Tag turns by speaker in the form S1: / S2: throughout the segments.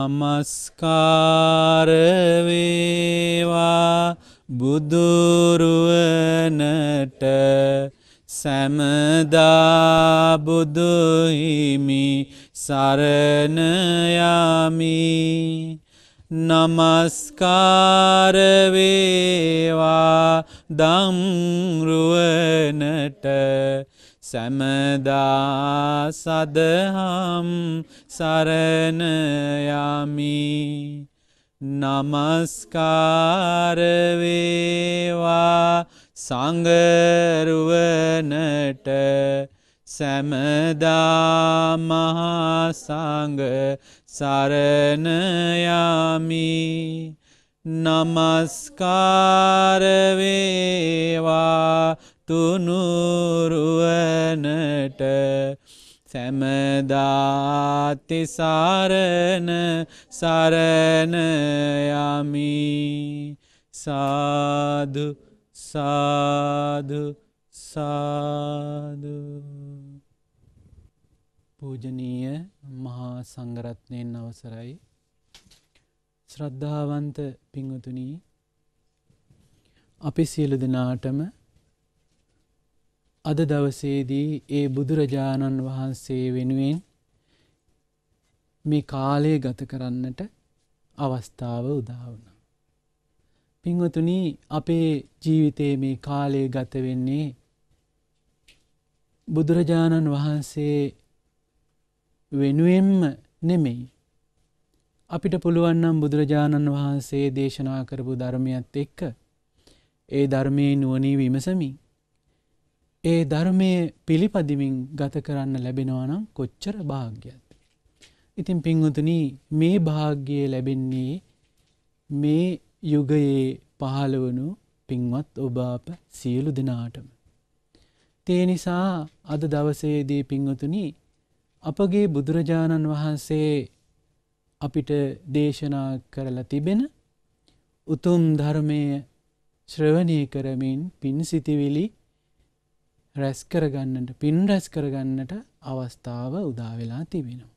S1: නමස්කාරවේවා බුදුරුවනට සැමදා බුදුහිමි සරණයමි නමස්කාරවේවා දම්රුවනට සැමදා සදහම් සරණයමි නමස්කාරවේවා සංගරුවනට සැමදා මහාසංග සරණයමි නමස්කාරවේවා තුනුරුවනට සැමදාතිසාරණ සරණයමි සාදු සාදු සාදු. පූජනීය මහා සංගරත්නයෙන් අවසරයි. ශ්‍රද්ධාවන්ත පිංහතුනී අපි සියලු දෙනාටම අද දවසේදී ඒ බුදුරජාණන් වහන්සේ වෙනුවෙන් මේ කාලය ගත කරන්නට අවස්ථාව උදාවන. පිංවතුනී අපේ ජීවිතයේ මේ කාලය ගත වෙන්නේ බුදුරජාණන් වහන්සේ වෙනුවෙන්ම නෙමෙයි. අපිට පුළුවන්නම් බුදුරජාණන් වහන්සේ දේශනා කරපු ධර්මයත් එක්ක ඒ ධර්මයේ නුවනී විමසමින් ඒ ධර්මය පිළිපදිමින් ගත කරන්න ලැබෙනවානම් කොච්චර භාග්‍යත්. ඉතින් පිංහතුන මේ භාග්‍යය ලැබෙන්නේ මේ යුගයේ පහළවනු පින්වත් ඔබාප සියලු දෙනාටම. තේ නිසා අද දවසේදී පිංහතුන අපගේ බුදුරජාණන් වහන්සේ අපිට දේශනා කරලා තිබෙන උතුම් ධර්මය ශ්‍රවණය කරමින් පින් සිතිවිලි රැස් කරගන්නට පින් රැස් කරගන්නට අවස්ථාව උදාවෙලා තිබෙනවා.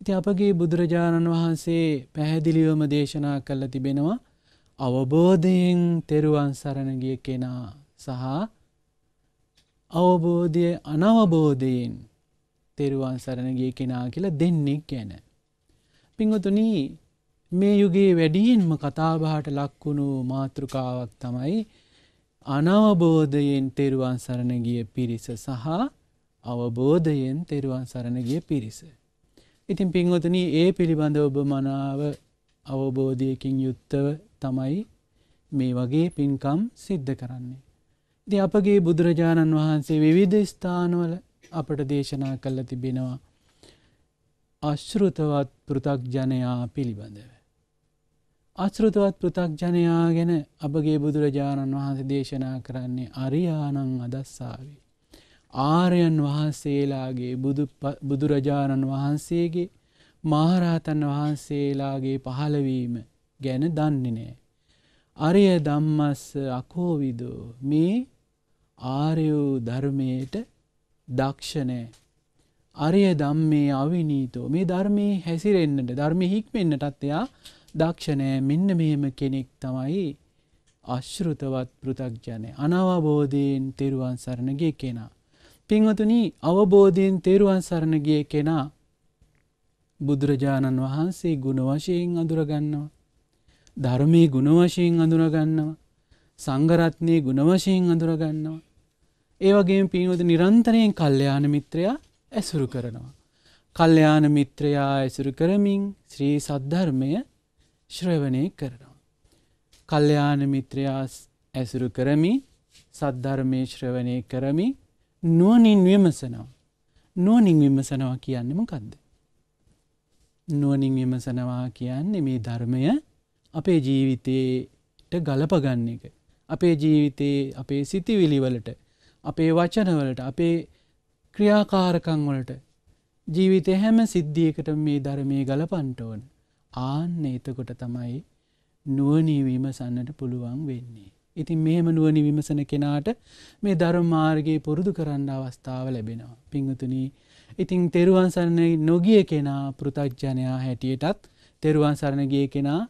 S1: ඉති අපගේ බුදුරජාණන් වහන්සේ පැහැදිලිවම දේශනා කල්ල තිබෙනවා අවබෝධයෙන් තෙරුවන් සරණගිය කෙනා සහ අවබෝධය අනවබෝධයෙන් තෙරුවන් සරණගිය කෙනා කියලා දෙන්නෙක් ගැන. පිංහතුනී මේ යුගේ වැඩියෙන්ම කතාබහට ලක්වුණු මාතෘකාවක් තමයි අනවබෝධයෙන් තෙරුවන් සරණ ගිය පිරිස සහ අවබෝධයෙන් තෙරුවන් සරණ ගිය පිරිස. ඉතින් පින්වතන ඒ පිළිබඳ ඔබ මනාව අවබෝධයකින් යුත්තව තමයි මේ වගේ පින්කම් සිද්ධ කරන්නේ. ද අපගේ බුදුරජාණන් වහන්සේ විවිධ ස්ථානවල අපට දේශනා කල්ල තිබෙනවා අශ්ෘතවත් පෘතක්ජනයා පිළිබඳව. අශ්ෘතවත් පෘතක්ජනයා ගැන අපගේ බුදුරජාණන් වහන්සේ දේශනා කරන්නේ අරියානං අදස්සාාවේ. ආරයන් වහන්සේලාගේ බුදුරජාණන් වහන්සේගේ මහරහතන් වහන්සේලාගේ පහළවීම ගැන දන්නේ නෑ. අරිය දම්මස්ස අකෝවිදෝ මේ ආරයෝ ධර්මයට දක්ෂනෑ. අරිය දම්මේ අවිනීතෝ මේ ධර්මය හැසිරෙන්න්නට ධර්ම හික්මෙන්න්නටත් එයා දක්ෂණය මෙන්න මෙහෙම කෙනෙක් තමයි අශ්ෘතවත් පෘතක්ජනය අනවබෝධයෙන් තෙරුවන් සරණගේ කෙනා. පින්වතුන අවබෝධයෙන් තෙරුවන් සරණගිය කෙනා බුදුරජාණන් වහන්සේ ගුණ වශයෙන් අඳුරගන්නවා. ධර්මය ගුණ වශයෙන් අඳුරගන්නවා. සංගරත්නය ගුණ වශයෙන් අඳුරගන්නවා. ඒවගේ පින්වත නිරන්තරයෙන් කල්්‍යයාන මිත්‍රයා ඇසුරු කරනවා. කල්්‍යයාන මිත්‍රයා ඇසුරු කරමින් ශ්‍රී සද්ධර්මය ශ්‍රවණය කරනවා. කල්්‍යයාන මිත්‍රයාස් ඇසුරු කරමි සද්ධර්මය ශ්‍රවණය කරමි නුවනින් විමසනවා. නුවනින් විමසනවා කියන්නෙම කදද. නුවනින් විමසනවා කියන්නේ මේ ධර්මය අපේ ජීවිතයට ගලපගන්න එක. අපේ ජීවිතයේ අපේ සිතිවිලිවලට අපේ වචනවලට අපේ ක්‍රියාකාරකංවලට ජීවිතය හැම සිද්ධියකට මේ ධර්මය ගලපන්ට ඕන ආන්න එතකොට තමයි නුවනී විමසන්නට පුළුවන් වෙන්නේ. ඉතින් මෙහෙම නුවනි විමසන කෙනාට මේ ධර්මාර්ගයේ පුරුදු කරන්න අවස්ථාව ලැබෙනවා. පිංහතුනී ඉතිං තෙරුවන් සරණ නොගිය කෙනා පෘතජ්ජනයා හැටියටත් තෙරුවන් සරණ ගිය කෙනා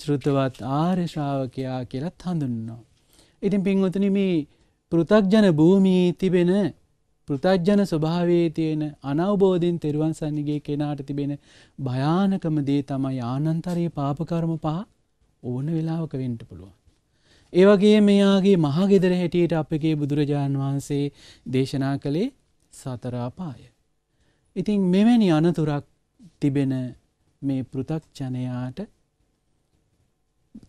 S1: ශ්‍රුතවත් ආර්ය ශ්‍රාවකයා කියලත් හඳුන්නවා. ඉතින් පින්වතුනි මේ පෘථග්ජන භූමියේ තිබෙන පෘථජ්ජන ස්වභාවයේ තියෙන අනවබෝධයෙන් තෙරුවන් සන්නගේ කෙනාට තිබෙන භයානකම දේ තමයි ආනන්තරයේ පාපකර්ම පහ ඕන වෙලාවක වෙන්ට පුළුවන්. ඒවගේ මෙයාගේ මහගෙදර හැටියට අපගේ බුදුරජාණන් වහන්සේ දේශනා කළේ සතරාපාය. ඉතින් මෙවැනි අනතුරක් තිබෙන මේ පෘතක්ජනයාට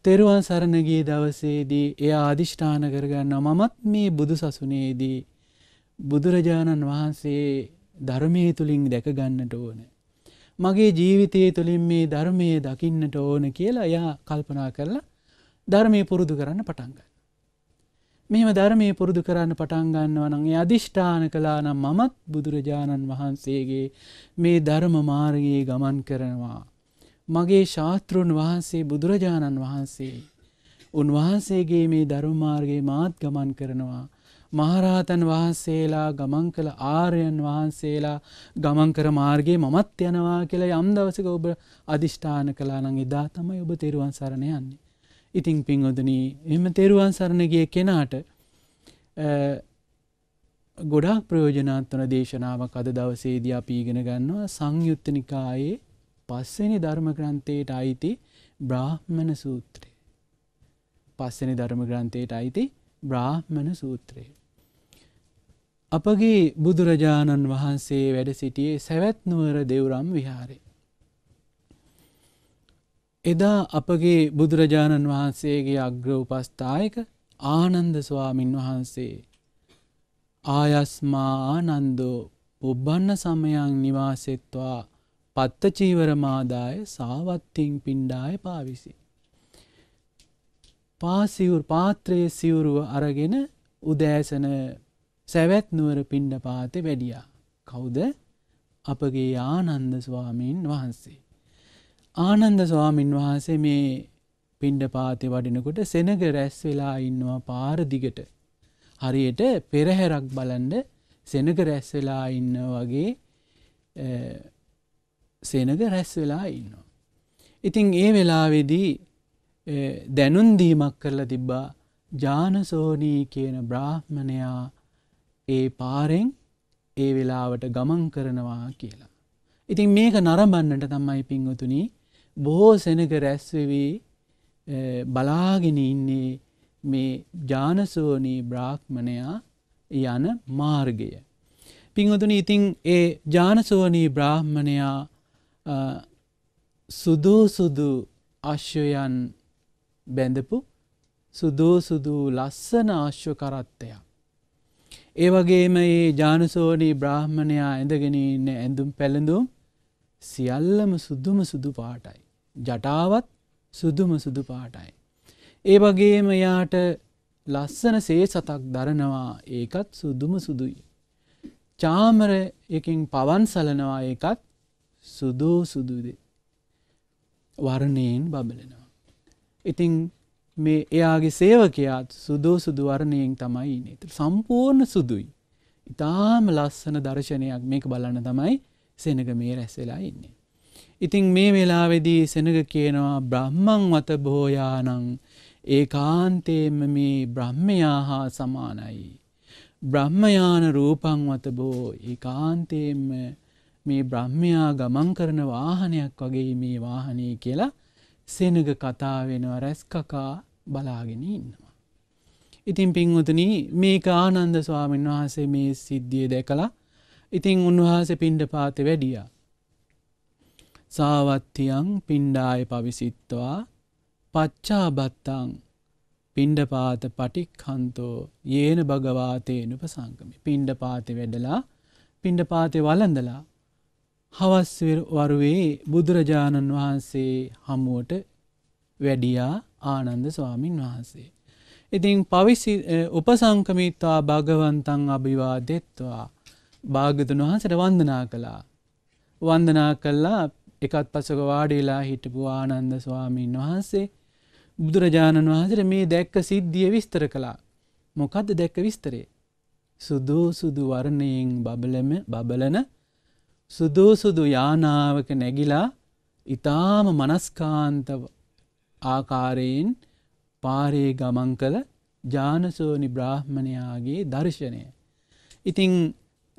S1: තෙරුවන් සරණගේ දවසේදී එය අධිෂ්ඨාන කරගන්න මමත් මේ බුදු සසුනේදී බුදුරජාණන් වහන්සේ ධර්මය තුළින් දැකගන්නට ඕන. මගේ ජීවිතය තුළින් මේ ධර්මය දකින්නට ඕන කියලා යා කල්පනා කරලා ධර්මය පුරුදු කරන්න පටන්ගන්න. මෙම ධර්මය පුරුදු කරන්න පටන්ගන්නව නගේ අධිෂ්ඨාන කලා නම් මමත් බුදුරජාණන් වහන්සේගේ මේ ධර්ම මාර්ගයේ ගමන් කරනවා. මගේ ශාස්තෘන් වහන්සේ බුදුරජාණන් වහන්සේ. උන්වහන්සේගේ මේ ධර්මාර්ගයේ මාත් ගමන් කරනවා. මහරහතන් වහන්සේලා ගමන් කළ ආර්යන් වහන්සේලා ගමන් කර මාර්ගයේ මමත් යනවා කියලා යම් දවසක ඔබ අධිෂ්ඨාන කලා නං එදා තමයි ඔබ තෙරුවන් සරණ යන්නේ. ඉතිං පින්වදනී එම තෙරුවන් සරණගිය කෙනාට ගොඩක් ප්‍රයෝජනාත්වන දේශනාවක් අද දවසේදී අපීගෙන ගන්නවා සංයුත්තනිකායේ පස්සනි ධර්ම ග්‍රන්ථයට අයිති බ්‍රාහ්මණ සූත්‍රය. පස්සනි ධර්ම ග්‍රන්ථයට අයිති බ්‍රාහ්මණ සූත්‍රය. අපගේ බුදුරජාණන් වහන්සේ වැඩ සිටියේ සැවැත්නුවර දෙව්රම් විහාරය. එදා අපගේ බුදුරජාණන් වහන්සේගේ අග්‍ර උපස්ථායක ආනන්ද ස්වාමින් වහන්සේ ආයස්මා ආනන්දෝ පුබ්බන්න සමයන් නිවාසෙත්වා පත්තචීවරමාදාය සාවත්තිං පිණ්ඩාය පාවිසි. පාසිවුර් පාත්‍රයේ සිවුරුව අරගෙන උදෑසන සැවැත් නුවර පිණ්ඩ පාත වැඩියා. කවුද අපගේ ආනන්ද ස්වාමීන් වහන්සේ. ආනන්ද ස්වාමින් වහන්සේ මේ පිණ්ඩ පාතය වඩිනකොට සෙනග රැස් වෙලා ඉන්නවා පාරදිගට. හරියට පෙරහැරක් බලන්ඩ සෙනග රැස් වෙලා ඉන්න වගේ සෙනග රැස් වෙලා ඉන්නවා. ඉතිං ඒ වෙලාවෙදී දැනුන්දීමක් කරලා තිබ්බා ජානසෝනී කියන බ්‍රාහ්මණයා ඒ පාරෙන් ඒ වෙලාවට ගමන් කරනවා කියලා. ඉතින් මේක නරඹන්නට තමයි පින්වතුනි බොහෝ සෙනක රැස්වෙවී බලාගෙන ඉන්නේ මේ ජානසෝනී බ්‍රාහ්මණයා යන මාර්ගය. පිංහතුන ඉතිං ඒ ජානසෝනී බ්‍රාහ්මණයා සුදූ සුදු අශ්වයන් බැඳපු සුදූ සුදු ලස්සන ආශ්ව කරත්තයක්. ඒ වගේම ඒ ජානසෝනී බ්‍රාහ්මණයා ඇඳගෙන ඉන්න ඇඳුම් පැළඳුම් සියල්ලම සුදුම සුදු පාටයි. ජටාවත් සුදුම සුදු පාටයි. ඒ වගේම යාට ලස්සන සේ සතක් දරනවා ඒකත් සුදුම සුදුයි. චාමර එකින් පවන් සලනවා ඒකත් සුදෝ සුදුදේ. වරණයෙන් බබලනවා. ඉතිං මේ එයාගේ සේවකයාත් සුදෝ සුදු වරණයෙන් තමයි නේත සම්පූර්ණ සුදුයි. ඉතාම ලස්සන දර්ශනයක් මේක බලන්න තමයි සෙනග මේ රැස් වෙලා ඉන්නේ. ඉතිං මේ වෙලාවෙදී සෙනග කියනවා බ්‍රහ්මං වත බෝයානං ඒ කාන්තේම මේ බ්‍රහ්මයා හා සමානයි. බ්‍රහ්මයාන රූපං වත බෝ ඒ කාන්තේම මේ බ්‍රහ්මයා ගමන් කරන වාහනයක් වගේ මේ වාහනය කියලා සෙනග කතා වෙනවා රැස් කකා බලාගෙන ඉන්නවා. ඉතින් පින්වතුන මේක ආනන්ද ස්වාමීන් වහන්සේ මේ සිද්ධිය දැකලා ඉතිං උන්වහස පිණ්ඩ පාත වැඩියා. සාවත්තියන් පිණ්ඩාය පවිසිත්වා පච්චාබත්තං පිණ්ඩපාත පටික්හන්තෝ ඒන භගවාතයනුප සංකමි. පිණ්ඩ පාති වැඩලා පිණ්ඩ පාතය වලඳලා හවස් වරුවේ බුදුරජාණන් වහන්සේ හමුවට වැඩියා ආනන්ද ස්වාමින් වහන්සේ. ඉතිං පවිසි උපසංකමිත්වා භගවන්තන් අභිවා දෙත්වා භාගතුන් වහන්සට වන්දනා කළා. වන්දනා කල්ලා එකත් පසක වාඩිලා හිටපු ආනන්ද ස්වාමීන් වහන්සේ බුදුරජාණන් වහන්සට මේ දැක්ක සිද්ධිය විස්තර කළා. මොකක්ද දැක්ක විස්තරේ. සුදූ සුදු වරණයෙන් බබලම බබලන සුදූ සුදු යානාවක නැගිලා ඉතාම මනස්කාන්ත ආකාරයෙන් පාරේ ගමන් කළ ජානසෝනි බ්‍රාහ්මණයාගේ දර්ශනය. ඉතිං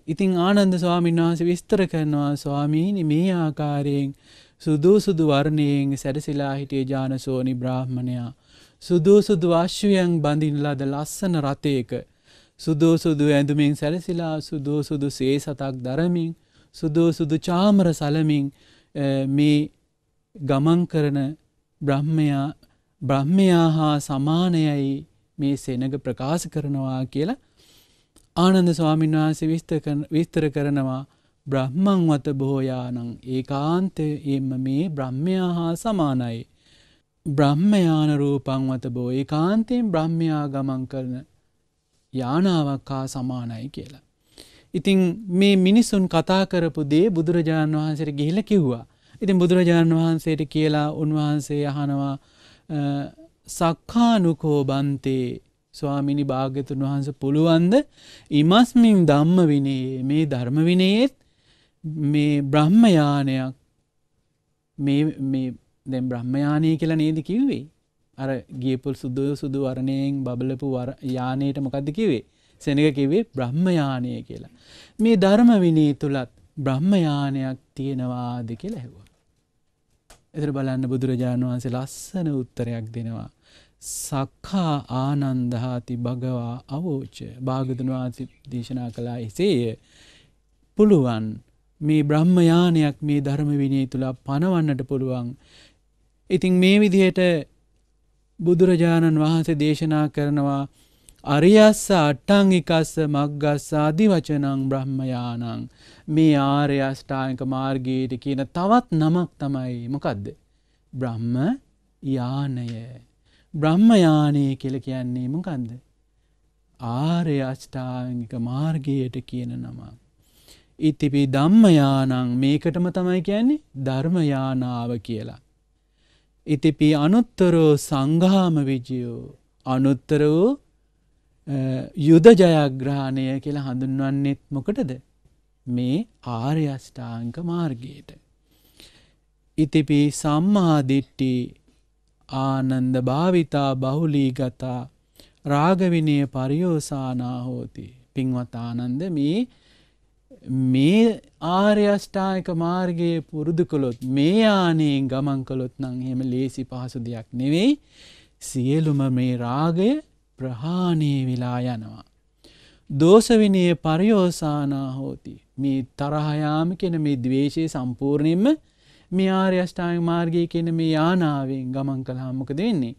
S1: ඉතිං ආනන්ද ස්වාමීන් වහන්සේ විස්තර කරනවා ස්වාමීනි මේ ආකාරයෙන් සුදූ සුදු වර්ණයෙන් සැරසිලා හිටිය ජානසෝනි බ්‍රාහ්මණයා සුදූ සුදු අශ්වයන් බඳින් ලද ලස්සන රථයක සුදෝ සුදු ඇඳුමින් සැලසිලා සුදෝ සුදු සේ සතක් දරමින් සුදෝ සුදු චාමර සලමින් මේ ගමන් කරන බ්‍රහ්මයා බ්‍රහ්මයා හා සමානයයි මේ සෙනග ප්‍රකාශ කරනවා කියලා ආනන්ද ස්වාමීන් වහන්සේ විස්තර කරනවා බ්‍රහ්මං වත බොහෝයානං ඒ කාන්තය එම මේ බ්‍රහ්මයා හා සමානයි. බ්‍රහ්මයාන රූපං වත බෝ ඒ කාන්තයෙන් බ්‍රහ්මයා ගමන් කරන යානාවක් හා සමානයි කියලා. ඉතිං මේ මිනිස්සුන් කතා කරපු දේ බුදුරජාණන් වහන්සේට ගිහිල කිව්වා. ඉතින් බුදුරජාණන් වහන්සේට කියලා උන්වහන්සේ අහනවා සක්කානුකෝ බන්තේ ස්වාමිනි භාග්‍යතුන් වහන්ස පුළුවන්ද ඉමස්මින් ධම්ම විනේ මේ ධර්ම විනයේත් මේ බ්‍රහ්මයානයක් මේ දැම් බ්‍රහ්මයානය කියලා නේද කිව්වේ අර ගියපුල් සුදු සුදු වරණයෙන් බබලපු යානයට මොකක්ද කිවේ සෙනක කිවේ බ්‍රහ්මයානය කියලා. මේ ධර්ම විනී තුළත් බ්‍රහ්මයානයක් තියෙනවාද කියලා ඇහවා. එතර බලන්න බුදුරජාණන් වහන්සේ ලස්සන උත්තරයක් දෙනවා. සක්කා ආනන්දහාති භගවා අවෝච භාගතුන් වහන්සේ දේශනා කළා එසේය පුළුවන් මේ බ්‍රහ්මයානයක් මේ ධර්ම විනය තුළ පනවන්නට පුළුවන්. ඉතින් මේ විදිහට බුදුරජාණන් වහන්සේ දේශනා කරනවා අරියස්ස අට්ටංගිකස්ස මක්ගස්ස අධිවචනං බ්‍රහ්මයානං මේ ආර්යෂ්ඨායක මාර්ගයට කියන තවත් නමක් තමයි මොකක්ද. බ්‍රහ්ම යානය. බ්‍රහ්මයානය කියල කියන්නේ මොකන්ද. ආර්ය අෂ්ඨාංගික මාර්ගයට කියන නමක්. ඉතිපි ධම්මයානං මේකටම තමයි කියන්නේ ධර්මයානාව කියලා. ඉතිපි අනුත්තරෝ සංඝාම විජයෝ අනුත්තර වූ යුද ජයග්‍රහණය කියලා හඳුන්වන්නෙත් මොකටද මේ ආර්යෂ්ඨාංක මාර්ගයට. ඉතිපි සම්මාදිට්ටි ආනන්ද භාවිතා බහුලී ගතා රාගවිනය පරියෝසානා හෝති පින්වත් ආනන්ද මේ මේ ආර්යෂ්ඨායක මාර්ගයේ පුරුදු කළොත් මේ ආනයෙන් ගමන් කළොත් නං එහෙම ලේසි පහසු දෙයක් නෙවෙයි සියලුම මේ රාගය ප්‍රහාණය වෙලා යනවා. දෝසවිනය පරියෝසානා හෝති මේ තරහයාම කෙන මේ දවේශය සම්පූර්ණයෙන්ම මේ ආර්යෂ්ඨාය මාර්ගය කෙන මේ යානාවෙන් ගමන් කළහාමක දෙන්නේ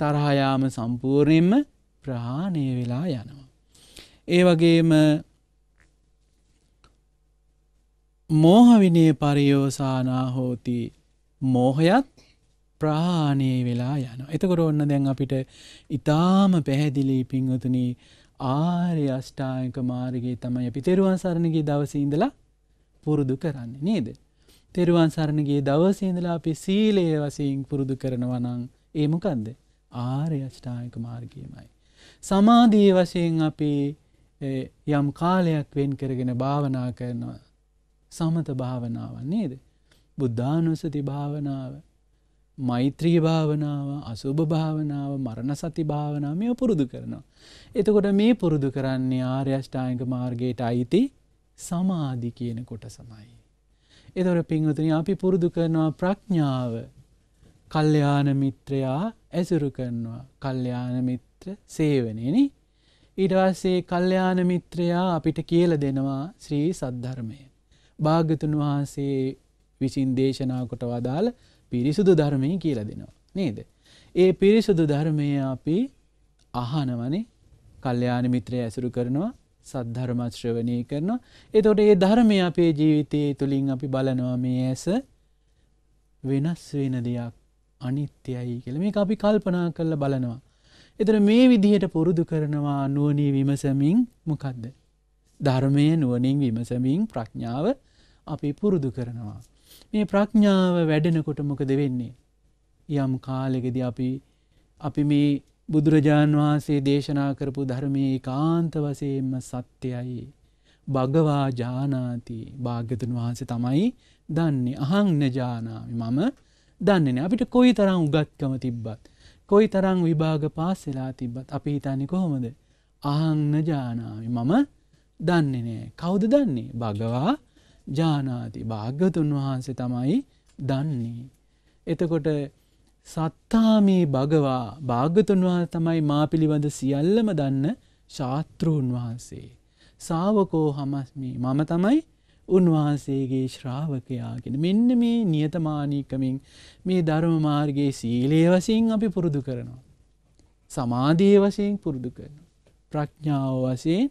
S1: තරහයාම සම්පූර්ණයෙන්ම ප්‍රහාණය වෙලා යනවා. ඒ වගේම මෝහවිනේ පරියෝසානා හෝති මෝහයත් ප්‍රාණය වෙලා යන. එතකොට ඔන්න දැන් අපිට ඉතාම පැහැදිලි පිංහතුන ආර්ය අෂ්ඨායක මාර්ගගේ තමයි අපි තෙරුවන් සරණගේ දවසීඉඳලා පුරුදු කරන්නේ නේද. තෙරුවන් සරණගේ දවසීඳලා අපි සීලය වසයෙන් පුරුදු කරනවනං ඒමකන්ද ආර්ය අෂ්ඨායක මාර්ගයමයි. සමාධී වශයෙන් අපි යම් කාලයක් වෙන් කරගෙන භාවනා කරනවා සමත භාවනාව නේද. බුද්ධානුසති භාවනාව මෛත්‍රී භාවනාව අසුභ භාවනාව මරණ සති භාවනාව මේ පුරුදු කරනවා. එතකොට මේ පුරුදු කරන්නේ ආර්යෂ්ඨායක මාර්ගයට අයිති සමාධි කියන කොට සමයි. එතොර පින්වතුනි අපි පුරුදු කරනවා ප්‍රඥාව කල්්‍යයාන මිත්‍රයා ඇසුරු කරනවා කල්්‍යයාන මිත්‍ර සේවනයනි ඊටවස්සේ කල්්‍යයාන මිත්‍රයා අපිට කියල දෙනවා ශ්‍රී සද්ධර්මය. භාගතුන් වහන්සේ විසින් දේශනාකොට වදාළ පිරිසුදු ධර්මය කියල දෙනවා. නේද. ඒ පිරිසුදු ධර්මය අපි අහනවනේ කල්්‍යයාන මිත්‍රය ඇසුරු කරනවා සද්ධර්මශ්‍රවනය කරනවා. එතොට ඒ ධර්මය අපේ ජීවිතයේ තුළින් අපි බලනවා මේ ඇස වෙනස් වෙන දෙයක් අනිත්‍යයි කියල මේ අපි කල්පනා කරල බලනවා. එතර මේ විදිහට පුරුදු කරනවා නුවනී විමසමින් මොකක්ද. ධර්මය නුවනින් විමසමින් ප්‍රඥාව අපි පුරුදු කරනවා. මේ ප්‍රඥාව වැඩෙනකොට මොකද වෙන්නේ. යම් කාලෙගෙද අපි අපි මේ බුදුරජාණන් වහන්සේ දේශනා කරපු ධර්මයේ කාන්ත වසයෙන්ම සත්‍යයයි. භගවා ජානාති. භාග්‍යතුන් වහන්සේ තමයි දන්නේ. අහං නජානාමි මම දන්නේන අපිට කොයි තරම් උගත්කම තිබ්බත් කොයි තරම් විභාග පාස් වෙලා තිබ්බත් අපි හිතන්නේ කොහොමද? අහං නජානාමි මම දන්නේ නෑ. කවුද දන්නේ? භගවා ජානාති භාග්‍යතුන් වහන්සේ තමයි දන්නේ එතකොට සත්තාමී භගවා භාග්‍යතුන් වහන්සේ තමයි මා පිළිබඳ සියල්ලම දන්න ශාස්ත්‍රූන් වහන්සේ සාවකෝ හමස්මි මම තමයි උන්වහන්සේගේ ශ්‍රාවකයාගෙන මෙන්න මේ නියතමානීකමින් මේ ධර්ම මාර්ගයේ සීලේ වශයෙන් අපි පුරුදු කරනවා. සමාධිය වශයෙන් පුරුදු කරනවා. ප්‍රඥාව වශයෙන්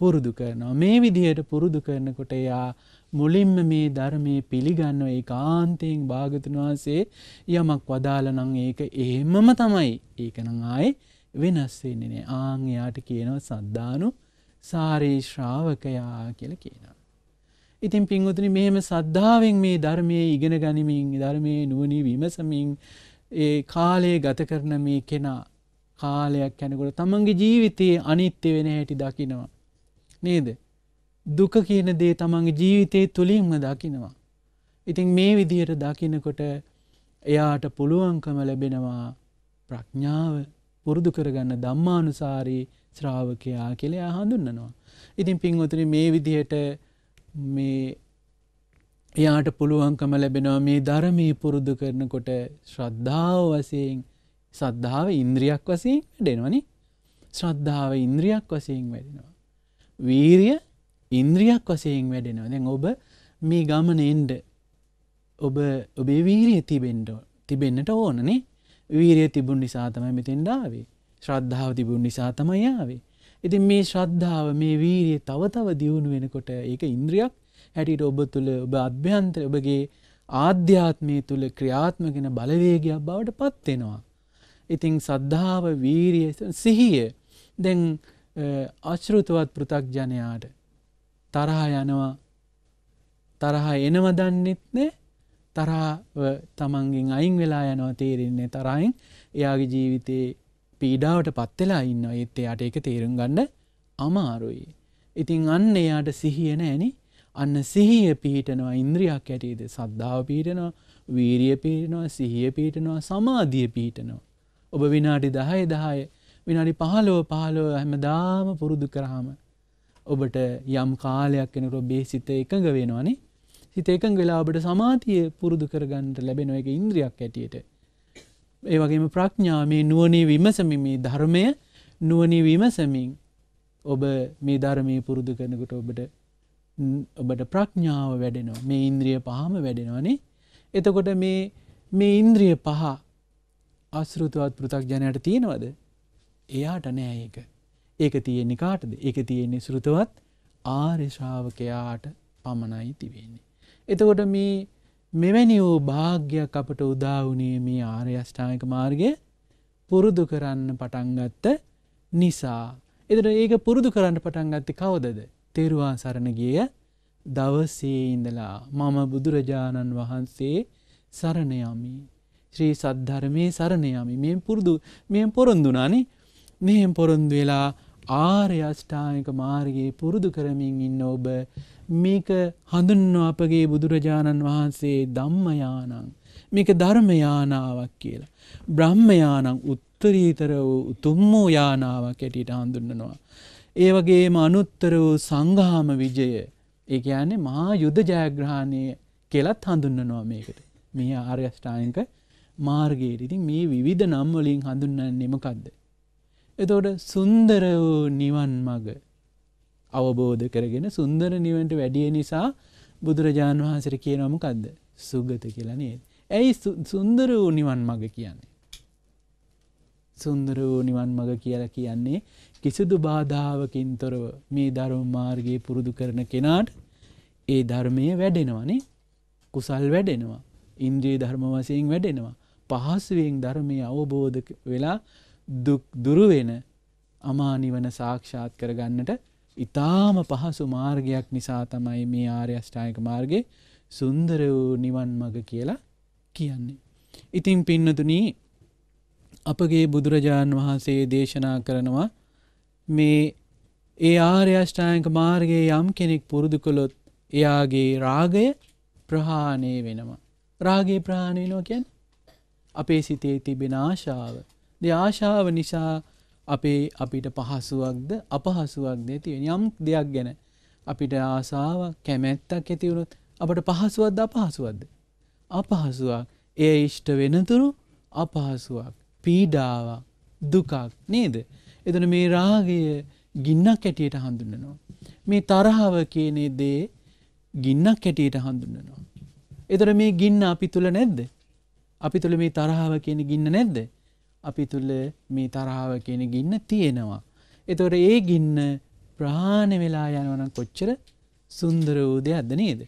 S1: පුරුදු කරනවා. මේ විදිහට පුරුදු කරනකොට එයා මුලින්ම මේ ධර්මයේ පිළිගන්න ඒ කාන්තයෙන් භාගතුන් වහන්සේ යමක් වදාළ නම් ඒක එහෙමම තමයි. ඒක නම් ආයේ වෙනස් වෙන්නේ නෑ. ආන් එයාට කියනවා සද්ධානු සාරී ශ්‍රාවකයා කියලා කියනවා. ඉතින් පින්වතුනි මෙහෙම සද්ධාවෙන් මේ ධර්මයේ ඉගෙන ගනිමින් ධර්මයේ නුවණී විමසමින් ඒ කාලය ගත කරන මේ කෙනා කාලයක් යනකොට තමන්ගේ ජීවිතයේ අනිත්‍ය වෙන හැටි දකිනවා. නේද? දුක කියන දේ තමන්ගේ ජීවිතයේ තුලින්ම දකිනවා. ඉතින් මේ විදිහට දකිනකොට එයාට පුළුවන්කම ලැබෙනවා ප්‍රඥාව පුරුදු කරගන්න ධම්මානුසාරී ශ්‍රාවකයා කියලා හඳුන්වනවා. ඉතින් පින්වතුනි මේ විදිහට මේ එයාට පුළුවන්කම ලැබෙනවා මේ ධර්මයේ පුරුදු කරනකොට ශ්‍රද්ධාව වශයෙන් සද්ධාව ඉන්ද්‍රියක් වශයෙන් වැඩෙනවනේ. ශ්‍රද්ධාව ඉන්ද්‍රියක් වශයෙන් වැඩෙනවා. වීරිය ඉන්ද්‍රියක් වශයෙන් වැඩෙනවා. දැන් ඔබ මේ ගමන එන්න ඔබ ඔබේ වීරිය තිබෙන්න තිබෙන්නට ඕනනේ. වීරිය තිබුණ නිසා තමයි මෙතෙන්ට ආවේ. ශ්‍රද්ධාව තිබුණ නිසා තමයි ආවේ. ඉතින් මේ ශ්‍රද්ධාව මේ වීරිය තව තව දියුණු වෙනකොට ඒක ඉන්ද්‍රියක් හැටියට ඔබ තුළ ඔබ අභ්‍යන්තර ඔබගේ ආධ්‍යාත්මය තුළ ක්‍රියාත්මක වෙන බලවේගයක් බවට පත් වෙනවා. ඉතින් සද්ධාව වීරිය සිහිය දැන් අශ්‍රුතවත් පෘථග්ජනයාට තරහ යනවා. තරහ එනව දන්නෙත් නෑ. තරාව තමන්ගෙන් අයින් වෙලා යනවා තේරෙන්නේ තරයින් එයාගේ ජීවිතේ පීඩාවට පත්වෙලා ඉන්න ඒත් එයාට ඒක තේරුම් ගන්න අමාරුයි. ඉතින් අන්න එයාට සිහිය නෑනි. අන්න සිහිය පීටනවා ඉන්ද්‍රියක් ඇටේද සද්ධාව පීටනවා වීරිය පීටනවා සිහිය පීටනවා සමාධිය පීටනවා. ඔබ විනාඩි දහය දහය විනාඩි පහලෝ පහලෝ හැමදාම පුරුදු කරාම ඔබට යම් කාලයක් වෙනකොට ඔබේ සිත එකඟ වෙනවනේ සිත එකඟ වෙලා ඔබට සමාධිය පුරුදු කරගන්නට ලැබෙන එක ඉන්ද්‍රියක් ඇටියට ඒ වගේම ප්‍රඥා මේ නුවණේ විමසමින් මේ ධර්මය නුවණේ විමසමින් ඔබ මේ ධර්මයේ පුරුදු කරනකොට ඔබට ඔබට ප්‍රඥාව වැඩෙනවා. මේ ඉන්ද්‍රිය පහම වැඩෙනවානේ එතකොට මේ මේ ඉන්ද්‍රිය පහ අසෘතවත් පෘථග්ජනයට තියෙනවද? එයාට නෑ ඒක. ඒක තියෙන්නේ කාටද ඒක තියෙන්නේ සෘතවත් ආර්ය ශ්‍රාවකයාට පමණයි තිබෙන්නේ එතකොට මේ මෙවැනි වූ භාග්‍යයක් අපට උදා වුණේ මේ ආර්ය අෂ්ටාංගික මාර්ගය පුරුදු කරන්න පටන් ගත්ත නිසා. එතකොට ඒක පුරුදු කරන්න පටන් ගත්තේ කවදද? තෙරුවන් සරණ ගිය දවසේ ඉඳලා මම බුදුරජාණන් වහන්සේ සරණ යමි. ශ්‍රී සද්ධර්මයේ සරණ යමි. මේ පුරුදු මේ පොරොන්දුනානේ. මෙහෙම පොරොන්දු වෙලා ආර්ය අෂ්ටාංගික මාර්ගයේ පුරුදු කරමින් ඉන්න ඔබ මේක හඳුන්වන අපගේ බුදුරජාණන් වහන්සේ ධම්මයානං මේක ධර්මයානාවක් කියලා. බ්‍රහ්මයානං උත්තරීතර වූ උතුම් වූ යානාවක් ඇටියට හඳුන්වනවා. ඒ වගේම අනුත්තර වූ සංඝාම විජය ඒ කියන්නේ මහා යුද ජයග්‍රහණය කියලත් හඳුන්වනවා මේකට. මේ ආර්ය අෂ්ටාංගික මාර්ගයේ ඉතින් මේ විවිධ නම් වලින් හඳුන්වන්නේ මොකද්ද? එතකොට සුන්දර වූ නිවන් මඟ අවබෝධ කරගෙන සුන්දර නිවන්ට වැඩිය නිසා බුදුරජාණන් වහන්සේට කියනවා මොකද්ද? සුගත කියලා නේද? ඇයි සුන්දර වූ නිවන් මඟ කියන්නේ? සුන්දර වූ නිවන් මඟ කියලා කියන්නේ කිසිදු බාධාවකින් තොරව මේ ධර්ම මාර්ගයේ පුරුදු කරන කෙනාට ඒ ධර්මයේ වැඩෙනවනේ. කුසල් වැඩෙනවා. ඉන්ද්‍රිය ධර්ම වශයෙන් වැඩෙනවා. පහසුවෙන් ධර්මයේ අවබෝධ වෙලා දුක් දුරු වෙන අමා නිවන සාක්ෂාත් කරගන්නට ඊටාම පහසු මාර්ගයක් නිසා තමයි මේ ආර්ය අෂ්ටාංගික මාර්ගේ සුන්දර වූ නිවන් මඟ කියලා කියන්නේ. ඉතින් පින්නතුනි අපගේ බුදුරජාණන් වහන්සේ දේශනා කරනවා මේ ඒ ආර්යෂ්ඨායක මාර්ගයේ යම් කෙනෙක් පුරුදු කළොත් එයාගේ රාගය ප්‍රහාණය වෙනවා. රාගේ ප්‍රහාණය වෙනවා කියන්නේ අපේ සිතේ තිබෙන ආශාව. ද ආශාව නිසා අපේ අපිට පහසුවක්ද අපහසුවක්ද ඇතිවෙන යම් දෙයක් ගැන අපිට ආසාාවක් කැමැත්තක් ඇතිවුණොත් අපට පහසුවක්ද අපහසුවක්ද. අපහසුවක් එය ඉෂ්ට වෙනතුරු අපහසුවක් පීඩාවක් දුකක් නේද. එතන මේ රාගය ගින්නක් ඇටියට හඳුන්නනවා. මේ තරහව කියනේ දේ ගින්නක් ඇටියට හඳුන්නනවා. එතර මේ ගින්න අපි තුළ නැද්ද. අපි තුළ මේ තරහාව කියන ගින්න නැද්ද. අපි තුළ මේ තරහාව කියන ගින්න තියෙනවා. එතොට ඒ ගින්න ප්‍රාණ වෙලා යනවන කොච්චර සුන්දර වූ දෙයක්ද නේද.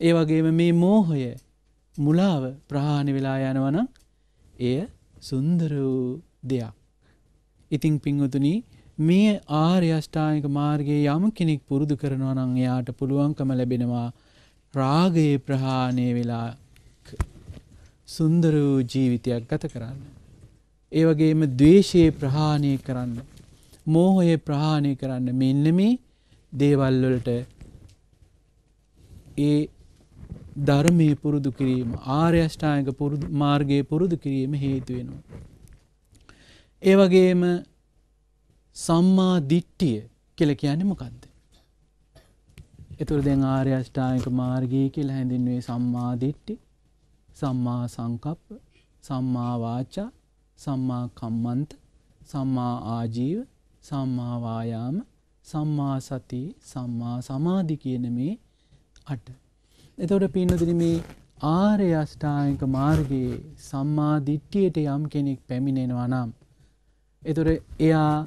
S1: ඒ වගේම මේ මෝහය මුලාව ප්‍රහාණ වෙලා යනවන එය සුන්දර වූ දෙයක්. ඉතිං පිංහතුනී මේ ආර්යෂ්ඨානික මාර්ගයේ යම් කෙනෙක් පුරුදු කරනවා නං එයාට පුළුවන්කම ලැබෙනවා රාගයේ ප්‍රහාණය වෙලා සුන්දර වූ ජීවිතයක් ගත කරන්න. ඒ වගේම ද්වේෂයේ ප්‍රහාණය කරන්න. මෝහය ප්‍රහාණය කරන්න මෙන්න මේ දේවල් වලට ඒ ධර්මයේ පුරුදු කිරීම ආර්යෂ්ඨායක පුරුදු මාර්ගයේ පුරුදු කිරීම හේතු වෙනවා. ඒ වගේම සම්මා දිට්ඨිය කියලා කියන්නේ මොකද්ද? එතුර දැන් ආර්යෂ්ඨායක මාර්ගය කියලා හැඳින්වේ සම්මා දිට්ඨි, සම්මා සංකප්ප, සම්මා වාචා, සම්මා කම්මන්ත, සම්මා ආජීව, සම්මා වායාම, සම්මා සති, සම්මා සමාධි කියන මේ අට. එතකොට පින්නතුනි මේ ආර්ය අෂ්ටාංගික මාර්ගයේ සම්මා දිට්ඨියට යම් කෙනෙක් පැමිණෙනවා නම් එතකොට එයා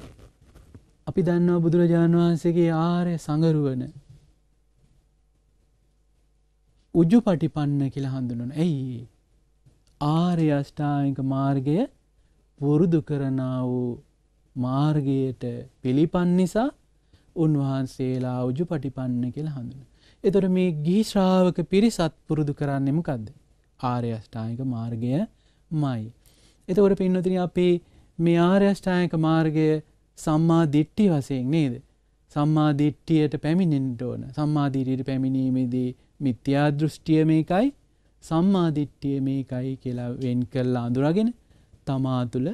S1: අපි දන්නවා බුදුරජාණන් වහන්සේගේ ආර්ය සංගරුවන උජු පටිපන්න කියලා හඳුනන ඇයි ආර්ය අෂ්ටාංගික මාර්ගය පුරුදු කරනා වූ මාර්ගයට පිළිපන් නිසා උන්වහන්සේලා උජු පටිපන්න කියලා හඳුන. එතොට මේ ගිහි ශ්‍රාවක පිරිසත් පුරුදු කරන්නෙමකක්ද ආර්යෂ්ඨායක මාර්ගය මයි. එතකොට පින්නතින අපේ මේ ආර්යෂ්ඨායක මාර්ගය සම්මා දිට්ටි වසයෙන් නේද. සම්මා දිට්ටියට පැමිණෙන්ට ඕන සම්මාධීරයට පැමිණීමේදී මිත්‍යා දෘෂ්ටිය මේකයි සම්මාධිට්ටිය මේකයි කියලා වෙන් කරලා අඳුරගෙන තමා තුළ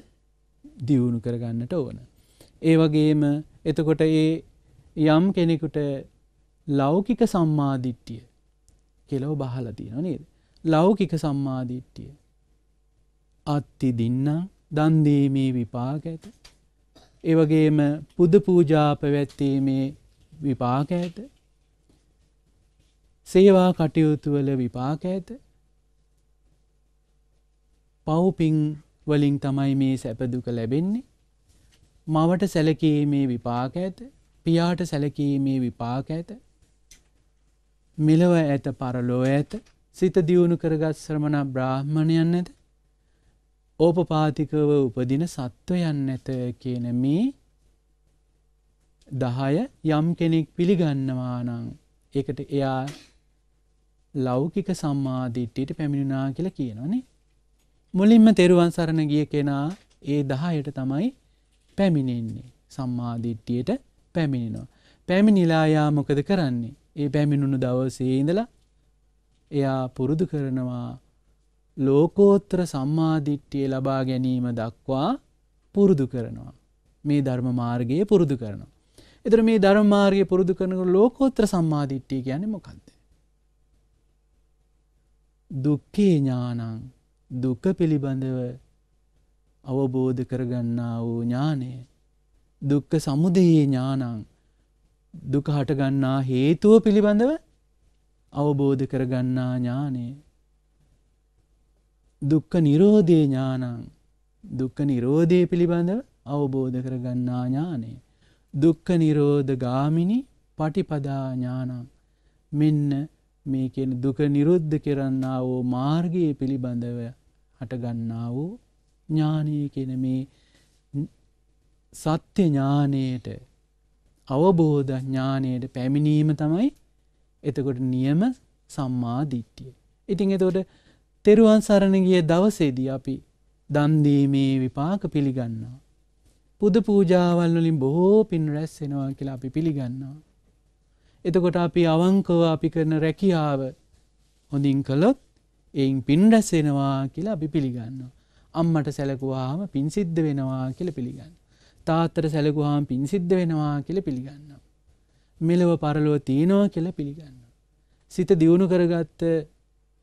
S1: දියුණු කරගන්නට ඕන. ඒ වගේම එතකොට ඒ යම් කෙනෙකුට ලෞකික සම්මාධිට්ටිය කෙලව බහල තියෙන නේද. ලෞකික සම්මාධිට්ටිය. අත්ති දින්න දන්දීමේ විපාක ඇත. ඒවගේම පුද පූජා පැවැත්වීමේ විපාක ඇත. සේවා කටයුතුවල විපාක ඇත. පව්පින් වලින් තමයි මේ සැපදුක ලැබෙන්නේ. මවට සැලකීමේ විපාක ඇත පියාට සැලකීමේ විපාක ඇත. මෙලව ඇත පරලෝ ඇත සිත දියුණු කරගත් ශ්‍රමණ බ්‍රාහ්මණයන් ඇත. ඕපපාතිකව උපදින සත්වයන් ඇත කියන මේ දහය යම් කෙනෙක් පිළිගන්නවා නං ඒකට එයා ලෞකික සම්මාධිට්ටියට පැමිණිනා කියලා කියනවනේ මුලින්ම තෙරුවන් සරණ ගිය කෙනා ඒ දහයට තමයි පැමිණෙන්නේ සම්මාධිට්ටියට පැමිණෙනවා. පැමිණිලායා මොකද කරන්නේ. ඒ පැමිණුණු දවසේ ඉඳලා එයා පුරුදු කරනවා ලෝකෝත්‍ර සම්මාධිට්ටිය ලබා ගැනීම දක්වා පුරුදු කරනවා. මේ ධර්ම මාර්ගයේ පුරුදු කරනවා. එතර මේ ධර්මාර්ගය පුරුදු කරනක ලෝකෝත්‍ර සම්මාධිට්ටිය ගැන මොකක්ද. දුක්කේ ඥානං දුක පිළිබඳව අවබෝධ කරගන්නා වූ ඥානය. දුක්ක සමුදයේ ඥානං දුක හටගන්නා හේතුව පිළිබඳව අවබෝධ කරගන්නා ඥානය. දුක්ක නිරෝධය ඥානං දුක්ක නිරෝධය පිළිබඳව අවබෝධ කරගන්නා ඥානය. දුක්ක නිරෝධ ගාමිනි පටිපදා ඥානං මෙන්න මේ කියන දුක නිරුද්ධ කරන්නා වූ මාර්ගයේ පිළිබඳව හටගන්නා වූ ඥානය කියන මේ සත්‍ය ඥානයට අවබෝධ ඥානයට පැමිණීම තමයි එතකොට නියම සම්මාධිට්ටිය. ඉතින් එතකොට තෙරුවන් සරණ ගිය දවසේදී අපි දන්දීමේ විපාක පිළිගන්නවා. පුද පූජාවල් වලින් බොහෝ පින් රැස් වෙනවා කියලා අපි පිළිගන්නවා. එතකොට අපි අවංකව අපි කරන රැකියාව හොඳින් කළොත් එයින් පින් රැස් වෙනවා කියලා අපි පිළිගන්නවා. අම්මට සැලකුවාම පින් සිද්ධ වෙනවා කියලා පිළිගන්න. තාත්තට සැලකුවාම පින් සිද්ධ වෙනවා කියලා පිළිගන්නවා. මෙලව පරලොව තියෙනවා කියලා පිළිගන්නවා. සිත දියුණු කරගත්ත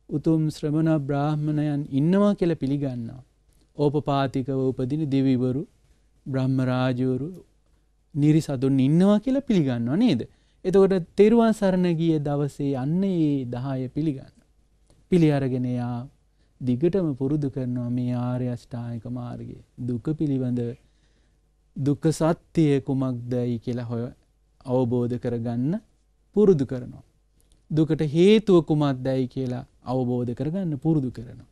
S1: උතුම් ශ්‍රමණ බ්‍රාහ්මණයන් ඉන්නවා කියලා පිළිගන්නවා. ඕපපාතිකව උපදින දෙවිවරු බ්‍රහ්මරාජවරු නිරිසතුන් ඉන්නවා කියලා පිළිගන්නවා නේද. එතකොට තෙරුවන් සරණ ගිය දවසේ අන්න ඒ දහය පිළිගන්න. පිළි අරගෙන යා දිගටම පුරුදු කරනවා මේ ආර්ය අෂ්ටායක මාර්ගය. දුක පිළිබඳව දුක්ඛ සත්‍යය කුමක්දයි කියලා හොය අවබෝධ කරගන්න පුරුදු කරනවා. දුකට හේතුව කුමක්දයි කියලා අවබෝධ කරගන්න පුරුදු කරනවා.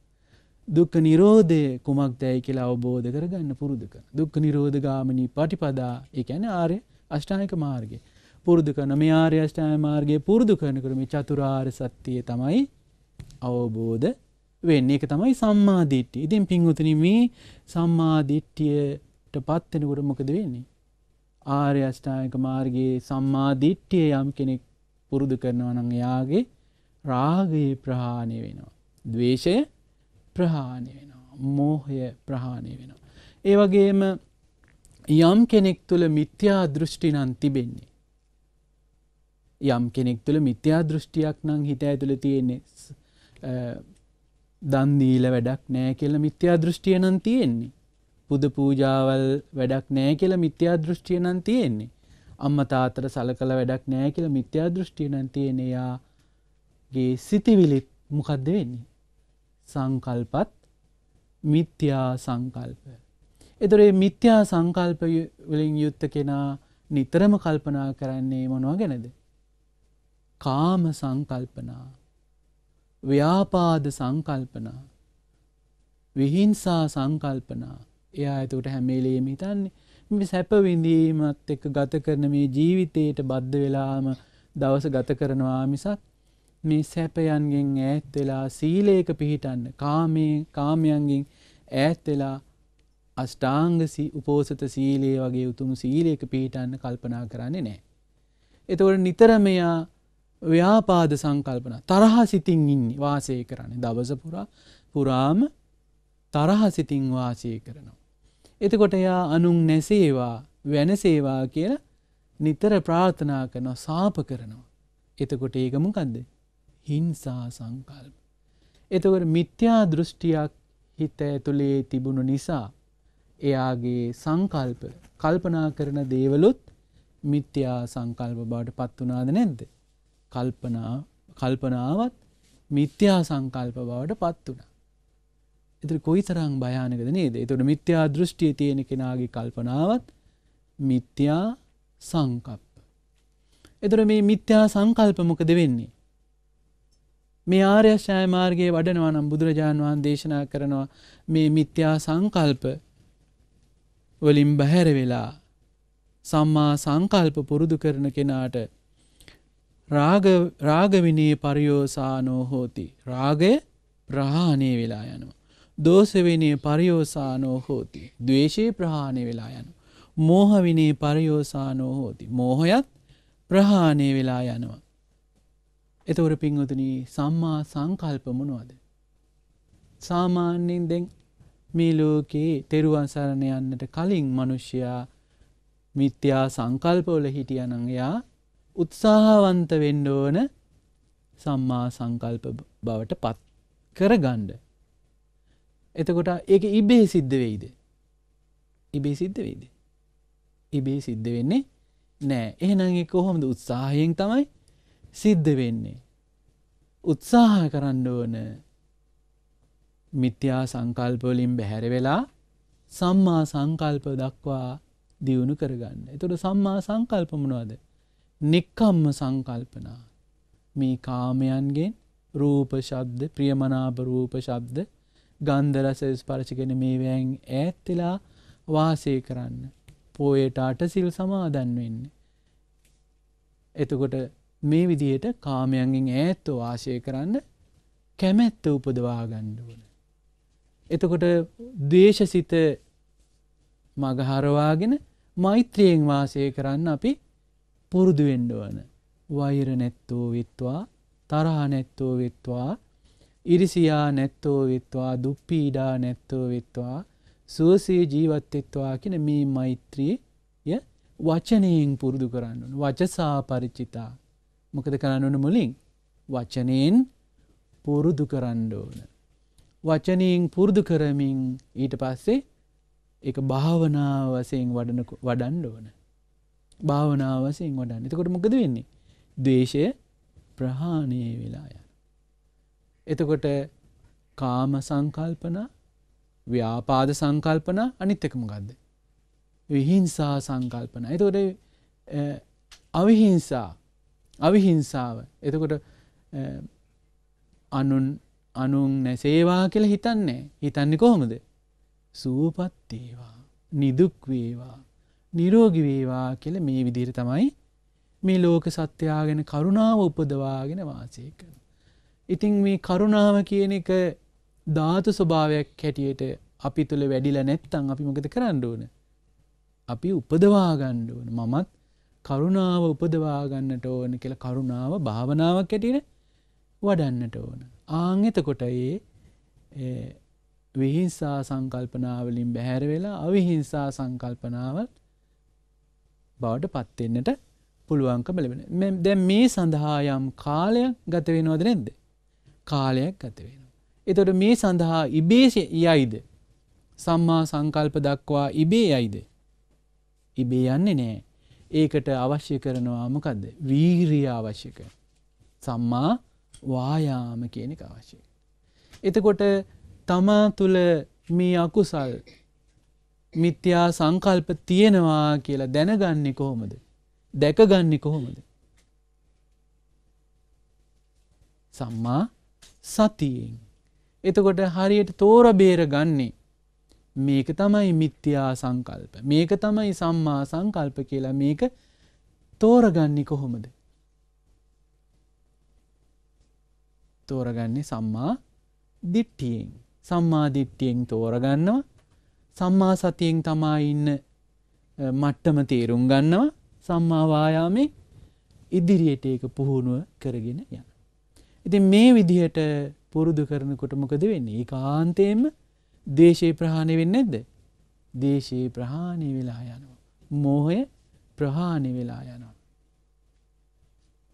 S1: දුක්ඛ නිරෝධය කුමක්දයි කියලා අවබෝධ කරගන්න පුරුදු කරන. දුක්ඛ නිරෝධ ගාමිනී පටිපදා ඒ කියන්නේ ආර්ය අෂ්ටාංගික මාර්ගය. පුරුදු කරන මේ ආර්ය අෂ්ටාංගික මාර්ගය පුරුදු කරනකොට මේ චතුරාර්ය සත්‍යය තමයි අවබෝධ වෙන්නේ. ඒක තමයි සම්මා දිට්ඨිය. ඉතින් පින්වතුනි මේ සම්මා දිට්ඨියට පත් වෙනකොට මොකද වෙන්නේ? ආර්ය අෂ්ටාංගික මාර්ගයේ සම්මා දිට්ඨිය යම් කෙනෙක් පුරුදු කරනවා නම් එයාගේ රාගය ප්‍රහාණය වෙනවා. ද්වේෂය ප්‍රහාණය වෙනවා. මෝහය ප්‍රහාණය වෙනවා. ඒ වගේම යම් කෙනෙක් තුළ මිත්‍යා දෘෂ්ටි නම් තිබෙන්නේ. යම් කෙනෙක් තුළ මිත්‍යා දෘෂ්ටියක් නම් හිත ඇතුළ තියෙන්නේ දන්දීල වැඩක් නෑ කියල මිත්‍යා දෘෂ්ටිය නම් තියෙන්නේ. පුද පූජාවල් වැඩක් නෑ කියල මිත්‍යා දෘෂ්ටිය නම් තියෙන්නේ. අම්ම තාතර සල කළ වැඩක් නෑ කියල මිත්‍යා දෘෂ්ටිය නම් තියෙනයාගේ සිතිවිලිත් මොකක්ද වෙන්නේ. සංකල්පත් මිත්‍යා සංකල්ප. එතුරේ මිත්‍යා සංකල්ප වලින් යුත්ත කෙනා නිතරම කල්පනා කරන්නේ මොනවා ගැනද. කාම සංකල්පනා ව්‍යාපාද සංකල්පනා විහිංසා සංකල්පනා එයා ඇතුට හැමේලේම හිතන්නේ මේ සැපවිඳීමත් එක්ක ගත කරන මේ ජීවිතයට බද්ධ වෙලාම දවස ගත කරනවා මිසක් මේ සැපයන්ගෙන් ඈත් වෙලා සීලයක පිහිටන්න කාමේ කාමයන්ගෙන් ඈත් වෙලා අෂ්ටාංග උපෝසත සීලේ වගේ උතුම් සීලයක පිහිටන්න කල්පනා කරන්නේ නෑ. එතවට නිතර මෙයා ව්‍යාපාද සංකල්පන තරහ සිතින් ඉන්නේ වාසය කරන්නේ දවස පුරා පුරාම තරහ සිතින් වාසය කරනවා. එතකොට එයා අනුන් නැසේවා වෙනසේවා කියලා නිතර ප්‍රාර්ථනා කරනවා සාප කරනවා. එතකොට ඒකමකන්ද හිංසා සංකල්ප. එතකොට මිත්‍යා දෘෂ්ටියක් හිත ඇතුළේ තිබුණු නිසා එයාගේ සංකල්ප කල්පනා කරන දේවලුත් මිත්‍යා සංකල්ප බවට පත් වනාද නැද්ද. කල්පනා කල්පනාවත් මිත්‍යා සංකල්ප බවට පත් වුණ. එතර කොයි තරං භයානකද නේද එතුට මිත්‍යා දෘෂ්ටිය තියෙන කෙනගේ කල්පනාවත් මිත්‍යා සංකප්ප. එතුර මේ මිත්‍යා සංකල්පමොකද වෙන්නේ. මේ ආර්යශ්‍රය මාර්ගයේ වඩනවා නම් බුදුරජාණන් වහන් දේශනා කරනවා මේ මිත්‍යා සංකල්ප වලින් බැහැර වෙලා සම්මා සංකල්ප පුරුදු කරන කෙනාට රාගවිනී පරියෝසානෝ හෝති. රාගය ප්‍රහාණය වෙලා යනවා. දෝසවිනේ පරියෝසානෝ හෝති. දවේශයේ ප්‍රහාණය වෙලා යනු. මෝහවිනේ පරියෝසානෝ හෝති. මෝහයත් ප්‍රහාණය වෙලා යනවා. එතවර පින්වතුන සම්මා සංකල්ප මොනවද. සාමාන්‍යයෙන් දෙෙන් මේ ලෝකයේ තෙරුවන් සරණ යන්නට කලින් මනුෂ්‍යයා මිත්‍යා සංකල්පවල හිටියනංයා උත්සාහවන්ත වෙන්න ඕන සම්මා සංකල්ප බවට පත් කර ගණ්ඩ. එතකොට ඒක ඉබේ සිද්ධ වෙයිද. ඉබේ සිද්ධ වෙයිද. ඉබේ සිද්ධ වෙන්නේ නෑ එහෙනගේ කොහොමද උත්සාහයෙන් තමයි සිද්ධ වෙන්නේ. උත්සාහ කරන්න ඕන මිත්‍යා සංකල්පවලින් බැහැර වෙලා සම්මා සංකල්ප දක්වා දියුණු කරගන්න. එතොට සම්මා සංකල්පමනවාද. නික්කම්ම සංකල්පනා. මේ කාමයන්ගෙන් රූප ශබ්ද ප්‍රියමනාප රූප ශබ්ද ගන්දරස ස්පරචගෙන මේවැන් ඈත්තිලා වාසය කරන්න. පෝයට අටසිල් සමාදන් වෙන්න. එතකොට මේ විදියට කාමයන්ගෙන් ඈත්ව වාශය කරන්න කැමැත්ත උපදවා ගණ්ඩුවන. එතකොට දේශසිත මගහරවාගෙන මෛත්‍රියෙන් වාසය කරන්න අපි පුරුදු වෙන්න ඕන. වෛර නැත්තෝ වෙත්වා තරහ නැත්තෝ වෙත්වා ඉරිසියා නැත්තෝ වෙත්වා දුප්පීඩා නැත්තෝ වෙත්වා සුවසේ ජීවත්වෙත්වා කියන මේ මෛත්‍රිය වචනයෙන් පුරුදු කරන්න ඕන. වචසා පරිචිතා. මොකද කරන්න ඕන මුලින්? වචනයෙන් පුරුදු කරන්න ඕන. වචනයෙන් පුරුදු කරමින් ඊට පස්සේ එක භාවනාව වසයෙන් වඩන වඩන්න ඕන. භාවනාව වසයෙන් වඩන්න එතකොට මොකද වෙන්නේ දේශය ප්‍රහාණය වෙලා යන එතකොට කාම සංකල්පන ව්‍යාපාද සංකල්පන අනිත් එකම ගදද. විහිංසා සංකල්පන. එතකොට අවිහිංසා අවිහිංසාව එතකොට අනුන් අනුන් නැසේවා කියලා හිතන්නේ හිතන්නේ කොහොමද. සූපත්තේවා නිදුක්වේවා නිරෝගි වේවා කියල මේ විදිර තමයි මේ ලෝක සත්‍යයාගෙන කරුණාව උපදවාගෙන වාසය කරන. ඉතින් මේ කරුණාව කියන එක ධාතු ස්වභාවයක් හැටියට අපි තුළ වැඩිල නැත්තං අපි මොකද කරන්න ඕන. අපි උපදවා ගණ්ඩ ඕන මමත් කරුණාව උපදවාගන්නට ඕන කියල කරුණාව භාවනාවක් ඇටියට වඩන්නට ඕන. ආං එතකොට ඒ විහිංසා සංකල්පනාවලින් බැහැර වෙලා අවිහිංසා සංකල්පනාවල් බවට පත්වෙන්නට පුළුවන්කම ලැබෙන දැ මේ සඳහා යම් කාලයක් ගත වෙනවද නැද්ද කාලයක් ගත වෙන. එතොට මේ සඳහා ඉබේශ යයිද සම්මා සංකල්ප දක්වා ඉබේ යයිද. ඉබේ යන්නේ නෑ ඒකට අවශ්‍ය කරනවා මොකක්ද වීරිය අවශ්‍යක. සම්මා වායාම කියනෙක අවශ්‍යය. එතකොට තමා තුළ මේ අකුසල් මිත්‍යා සංකල්ප තියෙනවා කියලා දැනගන්නේ කොහොමද. දැකගන්නේ කොහොමද. සම්මා සතියෙන්. එතකොට හරියට තෝර බේර ගන්නේ මේක තමයි මිත්‍යා සංකල්ප. මේක තමයි සම්මා සංකල්ප කියලා මේක තෝරගන්නේ කොහොමද. තෝරගන්නේ සම්මා දිට්ටියෙන් සම්මා දිට්ටියෙන් තෝරගන්නවා සම්මා සතියෙන් තමා ඉන්න මට්ටම තේරුම් ගන්නවා සම්මාවායාමේ ඉදිරියට ඒක පුහුණුව කරගෙන යන. ඉතින් මේ විදිහට පුරුදු කරනකොට මොකද වෙන්නේ ඒ කාන්තයෙන්ම දේශයේ ප්‍රහාණය වෙන්න නැද්ද. දේශයේ ප්‍රහාණය වෙලා යනවා. මෝහය ප්‍රහාණය වෙලා යනවා.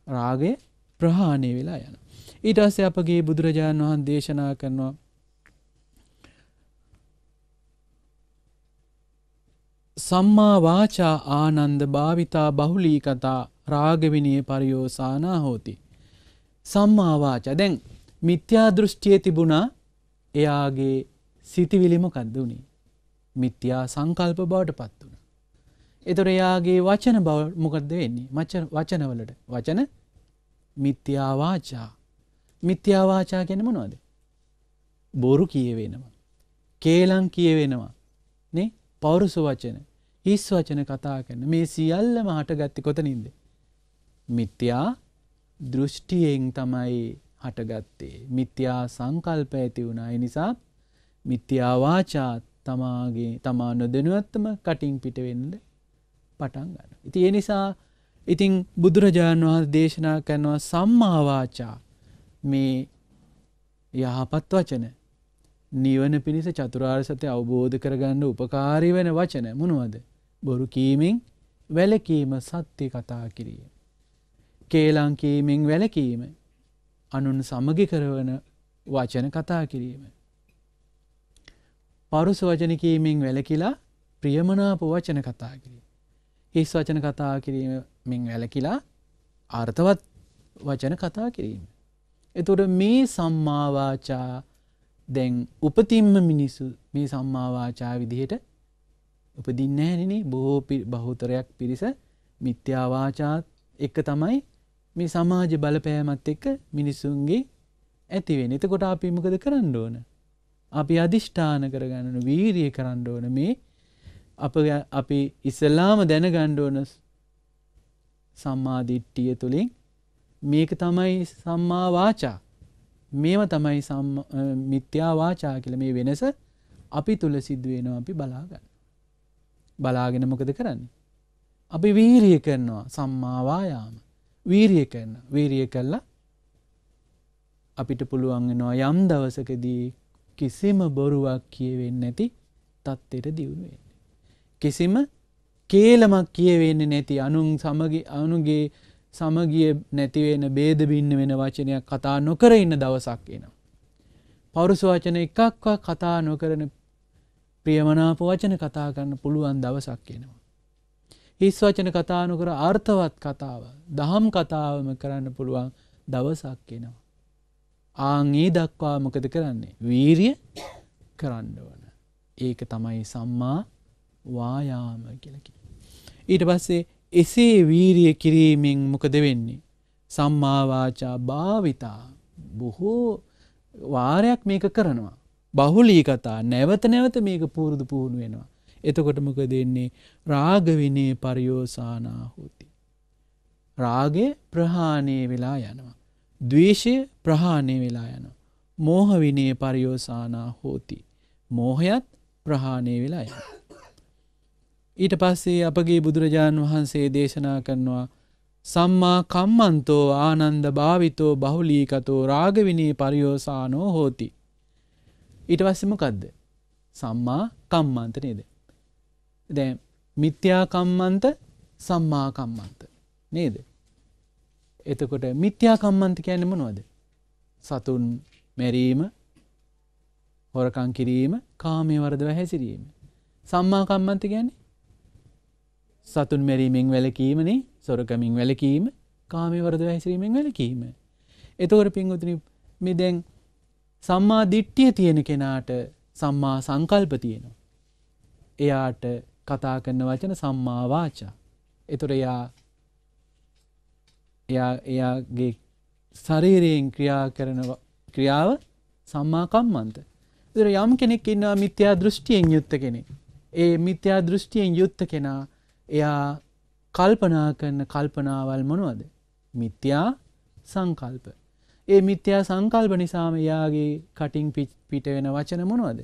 S1: රාගය ප්‍රහාණය වෙලා යන. ඊට අස්සේ අපගේ බුදුරජාණන් වහන් දේශනා කරනවා සම්මා වාචා ආනන්ද භාවිතා බහුලී කතා රාගවිනය පරියෝසානා හෝති. සම්මාවාචා දැන් මිත්‍යා දෘෂ්ටිය තිබුණා එයාගේ සිතිවිලිමකක්ද වුණේ. මිත්‍යා සංකල්ප බවට පත් වුණ. එතොර එයාගේ වචන බව මොකක්ද වෙන්නේ මච වචනවලට වචන මිත්‍යාවාචා මිත්‍යාවාචා ගැන මොනවද. බොරු කියවෙනවා. කේලං කියවෙනවා. නේ පවරුසු වචන හිස් වචන කතා කරන මේ සියල්ලම හටගත්ති කොතනින්ද. මිත්‍යා දෘෂ්ටියෙන් තමයි හටගත්තේ. මිත්‍යා සංකල්ප ඇති වුණා. නිසා මිත්‍යාවාචා තමාගේ තමා නොදනුවත්තම කටින් පිටවෙන්න පටන් ගන්න. ඉති ඒ නිසා ඉතිං බුදුරජාණන් වහල් දේශනා කරනවා සම්මාවාචා මේ යහපත් වචන. නිවන පිණිස චතුරාර් සතය අවබෝධ කරගන්න උපකාරී වෙන වචන. මොනුවද? බොරු කීමෙන් වැලකීම සත්‍යය කතා කිරීම. කේලංකීමෙන් වැලකීම අනුන් සමගි කරවන වචන කතා කිරීම. පරුස වචනකීමෙන් වැලකිලා ප්‍රියමනාප වචන කතා කිරීම. හිස් වචන කතා කිරීමෙන් වැලකිලා අර්ථවත් වචන කතා කිරීම. එතුට මේ සම්මාවාචා දැන් උපතින්ම මිනිස්සු මේ සම්මාවාචා විදිහට උපදින්න හැනනේ බොහෝ බහුතරයක් පිරිස මිත්‍යාවාචාත් එක තමයි මේ සමාජ බලපෑමත් එක්ක මිනිස්සුන්ගේ ඇතිවෙන එතකොට අපි මොකද කරන්න ඕන. අපි අධිෂ්ඨාන කරගන්නන වීරිය කරන්න ඕන මේ අප අපි ඉස්සල්ලාම දැනගණ්ඩෝන සම්මාධිට්ටිය තුළින් මේක තමයි සම්මාවාචා මේම තමයි මිත්‍යාවාචා කියල මේ වෙනස අපි තුළ සිදුවෙනවා අපි බලාගන්න. බලාගෙන මොකද කරන්නේ. අපි වීරිය කරනවා සම්මාවායාම වීරිය කරන වීරිය කල්ලා අපිට පුළුවන්ගෙනවා යම් දවසකදී කිසිම බොරුවක් කියවෙන්න නැති තත්ත්යට දියුණුවෙන්. කිසිම කේලමක් කියවෙන්නේ නැති අනුන් සමග අනුගේ සමගිය නැතිවෙන බේද බින්න වෙන වචනයක් කතා නොකර ඉන්න දවසක් එනවා. පවරුස වචන එකක්ව කතා නොකරන ප්‍රියමනාප වචන කතා කරන්න පුළුවන් දවසක් එනවා. හිස් වචන කතා නොකර අර්ථවත් කතාව දහම් කතාවම කරන්න පුළුවන් දවසක් එනවා. ආංගේ දක්වා මොකද කරන්නේ. වීරිය කරන්න වන. ඒක තමයි සම්මා වායාම කියලකි. ඊට පස්සේ එසේ වීරිය කිරීමෙන් මොකද වෙන්නේ. සම්මාවාචා භාවිතා බොහෝ වාරයක් මේක කරනවා. බහුලී කතා නැවත නැවත මේක පුරුදු පුහුණු වෙනවා. එතකොට මොක දෙන්නේ රාගවිනේ පරියෝසානා හෝති. රාගය ප්‍රහාණය වෙලා යනවා. දවේශය ප්‍රහාණය වෙලා යන. මෝහවිනේ පරියෝසානා හෝති. මෝහයත් ප්‍රහාණය වෙලා යන. ඊට පස්සේ අපගේ බුදුරජාණන් වහන්සේ දේශනා කරනවා සම්මා කම්මන්තෝ ආනන්ද භාවිතෝ බහුලීකතෝ රාගවිනී පරියෝසානෝ හෝති. ඊට පස්සෙමකක්ද. සම්මා කම්මන්ත නේද. දැ මිත්‍යාකම්මන්ත සම්මාකම්මන්ත නේද. එතකොට මිත්‍යාකම්මන්ත කියන්න මොනවද. සතුන් මැරීම හොරකං කිරීම කාමය වරදව හැසිරීම. සම්මාකම්මන්ත ගැන සතුන් මැරීමෙන් වැලකීමනේ සොරකමින් වැලකීම කාමය වරදව හැසිරීමෙන් වැලකීම. එතකොට පින්ගුතුනි මෙ දැන් සම්මා දිට්ටිය තියෙන කෙනාට සම්මා සංකල්ප තියෙනවා. එයාට කතා කරන වචන සම්මාවාචා. එතුර එයා එයා එයාගේ ශරීරයෙන් ක්‍රියා කරන ක්‍රියාව සම්මාකම්මන්ත. දර යම් කෙනෙක් ඉන්නවා මිත්‍යා දෘෂ්ටියෙන් යුත්ත කෙනෙ. ඒ මිත්‍යා දෘෂ්ටියෙන් යුත්ත කෙනා එයා කල්පනා කරන කල්පනාවල් මොනවද. මිත්‍යා සංකල්ප. ඒ මිත්‍යා සංකල්ප නිසාම යාගේ කටින් පිට වෙන වචන මොනවද.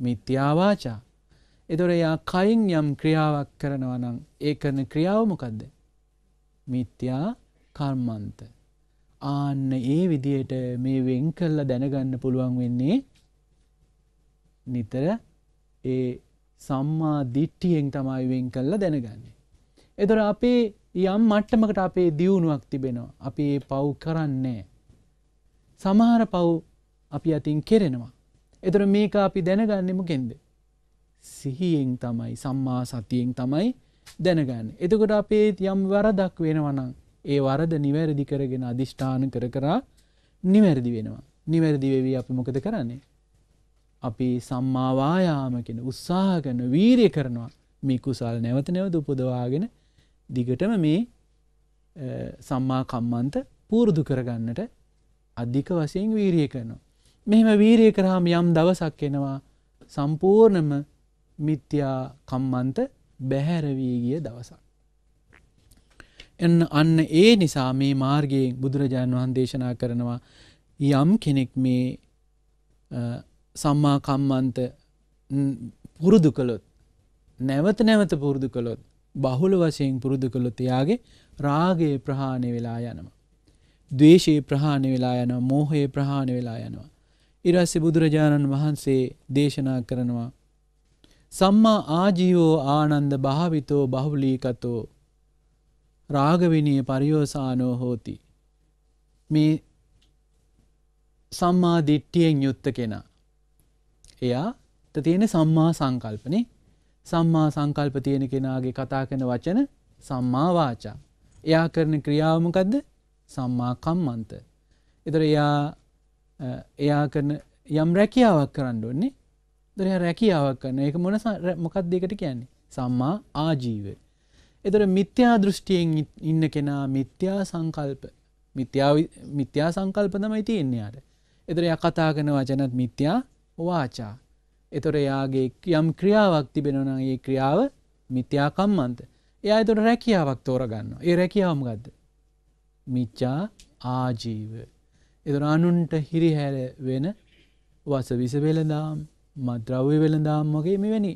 S1: මිත්‍යාවාචා. එතොර එයා කයින් යම් ක්‍රියාවක් කරනවනම් ඒ කරන ක්‍රියාවමොකක්ද. මිත්‍යා කර්මන්ත. ආන්න ඒ විදියට මේ වෙන් කල්ල දැනගන්න පුළුවන් වෙන්නේ නිතර ඒ සම්මා දිට්ටියෙන් තමයි වෙන් කල්ල දැනගන්නේ. එතොර අපේ යම් මට්ටමකට අපේ දියුණුවක් තිබෙනවා අපි ඒ පව් කරන්නේ. සමහර පව් අපි අතින් කෙරෙනවා. එතර මේක අපි දැනගන්නෙමකෙන්ද. සිහියෙන් තමයි සම්මා සතියෙන් තමයි දැනගන්න. එතකොට අපේ යම් වරදක් වෙනවනං ඒ වරද නිවැරදි කරගෙන අධිෂ්ඨාන කර කරා නිවැරදි වෙනවා. නිවැරදි වෙවී අපි මොකද කරන්නේ. අපි සම්මාවායාම කෙන උත්සාහ කරන වීරය කරනවා මේ කුසල් නැවත නැවත උපදවාගෙන දිගටම මේ සම්මා කම්මන්ත පූරුදු කරගන්නට අධික වසයෙන් වීරිය කරනවා. මෙහෙම වීරය කරාම යම් දවසක් එනවා සම්පූර්ණම මිත්‍යා කම්මන්ත බැහැරවී ගිය දවසක්. එන්න අන්න ඒ නිසා මේ මාර්ගයෙන් බුදුරජාණන් වහන් දේශනා කරනවා යම් කෙනෙක් මේ සම්මා කම්මන්ත පුරුදු කළොත් නැවත නැවත පුරුදු කළොත් බහුල වශයෙන් පුරුදු කළොත් එයාගේ රාගයේ ප්‍රහාණය වෙලා යනවා. දවේශයේ ප්‍රහාණය වෙලා යන මෝහයේ ප්‍රහාණය වෙලා යනවා. ඉරස්ස බුදුරජාණන් වහන්සේ දේශනා කරනවා. සම්මා ආජීවෝ ආනන්ද භාවිතෝ බහුලීකතෝ රාගවිනය පරියෝසානෝ හෝති. මේ සම්මා දිට්ටියෙන් යුත්ත කෙනා. එයා තියෙන සම්මා සංකල්පනේ සම්මා සංකල්ප තියෙන කෙනාගේ කතා කන වචන සම්මා වාචා. එයා කරන ක්‍රියාවමකදද සම්මා කම්මන්ත. එතර එයා එයා කරන යම් රැකියාවක් කරන්න ඕන්නේ දර රැකියාවක් කරන එක මොන මොකක් දෙකට කියන්නේ සම්මා ආජීවේ එතර මිත්‍යා දෘෂ්ටියෙන් ඉන්න කෙනා මිත්‍යා සංකල්ප මිත්‍යා සංකල්ප තමයි තියෙන්නේයාට. එතර ය කතා කන වචනත් මිත්‍යා වාචා. එතොර යාගේ යම් ක්‍රියාවක් තිබෙනන ඒ ක්‍රියාව මිත්‍යාකම්මන්ත. එයා එතොට රැකියාවක් තෝරගන්න. ඒ රැකියාවමගත්ද. මිච්චා ආජීව. එතර අනුන්ට හිරිහැර වෙන වස විස වෙළදාම් මද්‍රව්‍ය වෙළදාම් වගේ මෙවැනි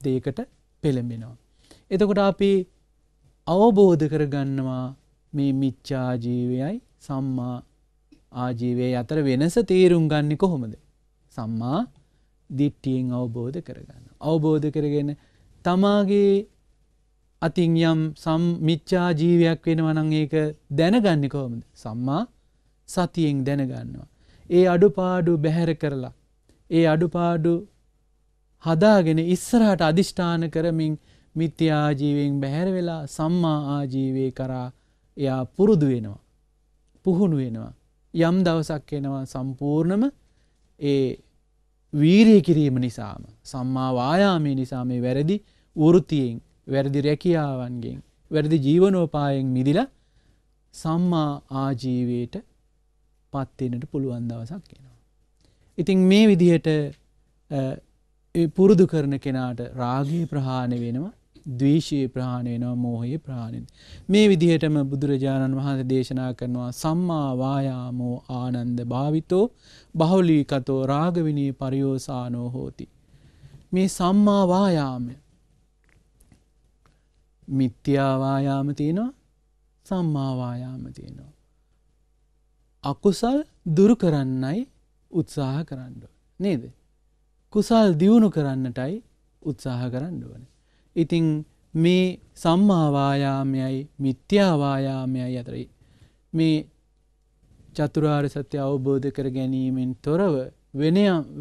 S1: දෙයකට පෙළඹෙනවා. එතකොට අපි අවබෝධ කරගන්නවා මේ මිච්චාජීවයයි සම්මා ආජීවය අතර වෙනස තේරුම් ගන්න කොහොමද. සම්මා දිට්ටියෙන් අවබෝධ කරගන්න. අවබෝධ කරගෙන තමාගේ අතින් යම් සම් මිච්චා ජීවයක් වෙනවනං ඒක දැනගන්න කොහොමද. සම්මා සතියෙන් දැනගන්නවා. ඒ අඩුපාඩු බැහැර කරලා. ඒ අඩුපාඩු හදාගෙන ඉස්සරහට අධිෂ්ඨාන කරමින් මිත්‍යාජීවයෙන් බැහැර වෙලා සම්මා ආජීවය කරා එයා පුරුදු වෙනවා. පුහුණු වෙනවා. යම් දවසක් එනවා සම්පූර්ණම ඒ වීරය කිරීම නිසාම සම්මා වායාමය නිසා මේ වැරදි වෘතියෙන් වැරදි රැකියාවන්ගෙන් වැරදි ජීවනෝපායෙන් මිදිල සම්මා ආජීවයට පත්වෙනට පුළුවන් දවසක් එනවා. ඉතින් මේ විදිහට පුරුදු කරන කෙනාට රාගී ප්‍රහාණය වෙනවා දවීශයේ ප්‍රහාණය වෙනවා මෝහයේ ප්‍රාණෙන්. මේ විදිහටම බුදුරජාණන් වහන්සේ දේශනා කරනවා සම්මා වායාමෝ ආනන්ද භාවිතෝ බහුලීකතෝ රාගවිනී පරියෝසානෝ හෝති. මේ සම්මා වායාමය මිත්‍යාවායාම තියෙනවා සම්මාවායාම තියෙනවා. අකුසල් දුරු කරන්නයි උත්සාහ කරන්න. නේද. කුසල් දියුණු කරන්නටයි උත්සාහ කරන්න ඕන. ඉතිං මේ සම්මාවායාමයයි මිත්‍යාවායාමයයි අතරයි. මේ චතුරාර් සත්‍ය අවබෝධ කර ගැනීමෙන් තොරව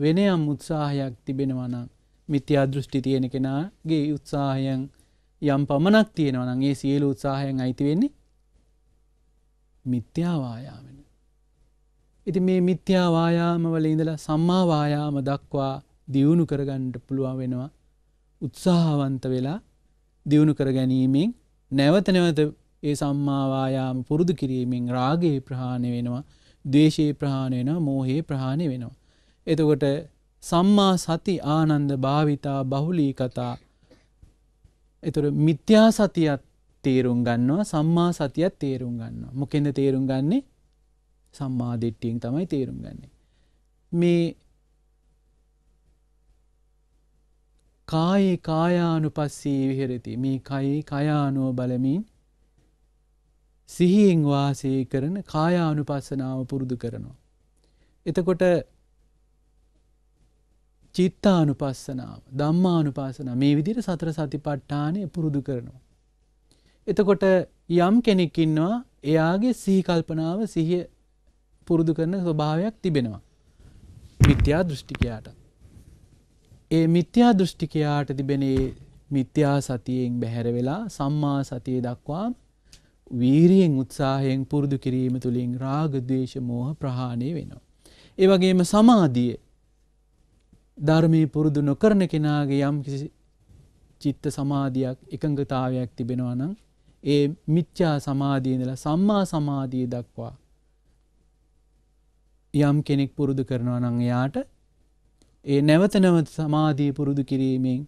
S1: වෙනයම් උත්සාහයක් තිබෙනවනම් මිත්‍යා දෘෂ්ටි තියෙන කෙනාගේ උත්සාහයන් යම් පමණක් තියෙනවනගේ සියලු උත්සාහයෙන් අයිති වෙන්නේ මිත්‍යාවායාමෙන. ඉති මේ මිත්‍යාවායාම වල ඉඳලා සම්මාවායාම දක්වා දියුණු කරගන්නට පුළුවන් වෙනවා උත්සාහවන්ත වෙලා දියුණු කර ගැනීමෙන් නැවත නැවත ඒ සම්මාවායාම පුරුදු කිරීමෙන් රාගේ ප්‍රහාණය වෙනවා දේශයේ ප්‍රහාණය වෙන මෝහයේ ප්‍රහාණය වෙනවා. එතකොට සම්මා සති ආනන්ද භාවිතා බහුලී කතා එතුර මිත්‍යා සතියත් තේරුම් ගන්නවා සම්මා සතියත් තේරුම් ගන්න මොකෙද තේරුම් ගන්නේ සම්මාධිට්ටියෙන් තමයි තේරුම් ගන්නේ. මේ කායේ කායානු පස්සී විහෙරති මේ කයි කයානුව බලමින් සිහියෙන් වාසය කරන කායානු පස්සනාව පුරුදු කරනවා. එතකොට චිත්තානු පස්සනාව දම්මානු පාසන මේ විදිර සතර සතිපට්ඨානය පුරුදු කරනවා. එතකොට යම් කෙනෙක්කින්නවා එයාගේ සීකල්පනාව සිහිය පුරුදු කරන ස්වභාවයක් තිබෙනවා. මිත්‍යා දෘෂ්ටිකයාට. ඒ මිත්‍යා දෘෂ්ටිකයාට තිබෙනේ මිත්‍යා සතියෙන් බැහැර වෙලා සම්මා සතිය දක්වා වීරියෙන් උත්සාහයෙන් පුරුදු කිරීම තුළින් රාගදේශ මෝහ ප්‍රහාණය වෙනවා. ඒවගේම සමාධිය ධර්මය පුරුදු නොකරන කෙනාගේ යම් කිසි චිත්ත සමාධයක් එකඟතාවයක් තිබෙනවා නම් ඒ මිච්චා සමාධීනල සම්මා සමාධී දක්වා යම් කෙනෙක් පුරුදු කරනවා නං එයාට ඒ නැවත නැවත සමාධී පුරුදු කිරීමෙන්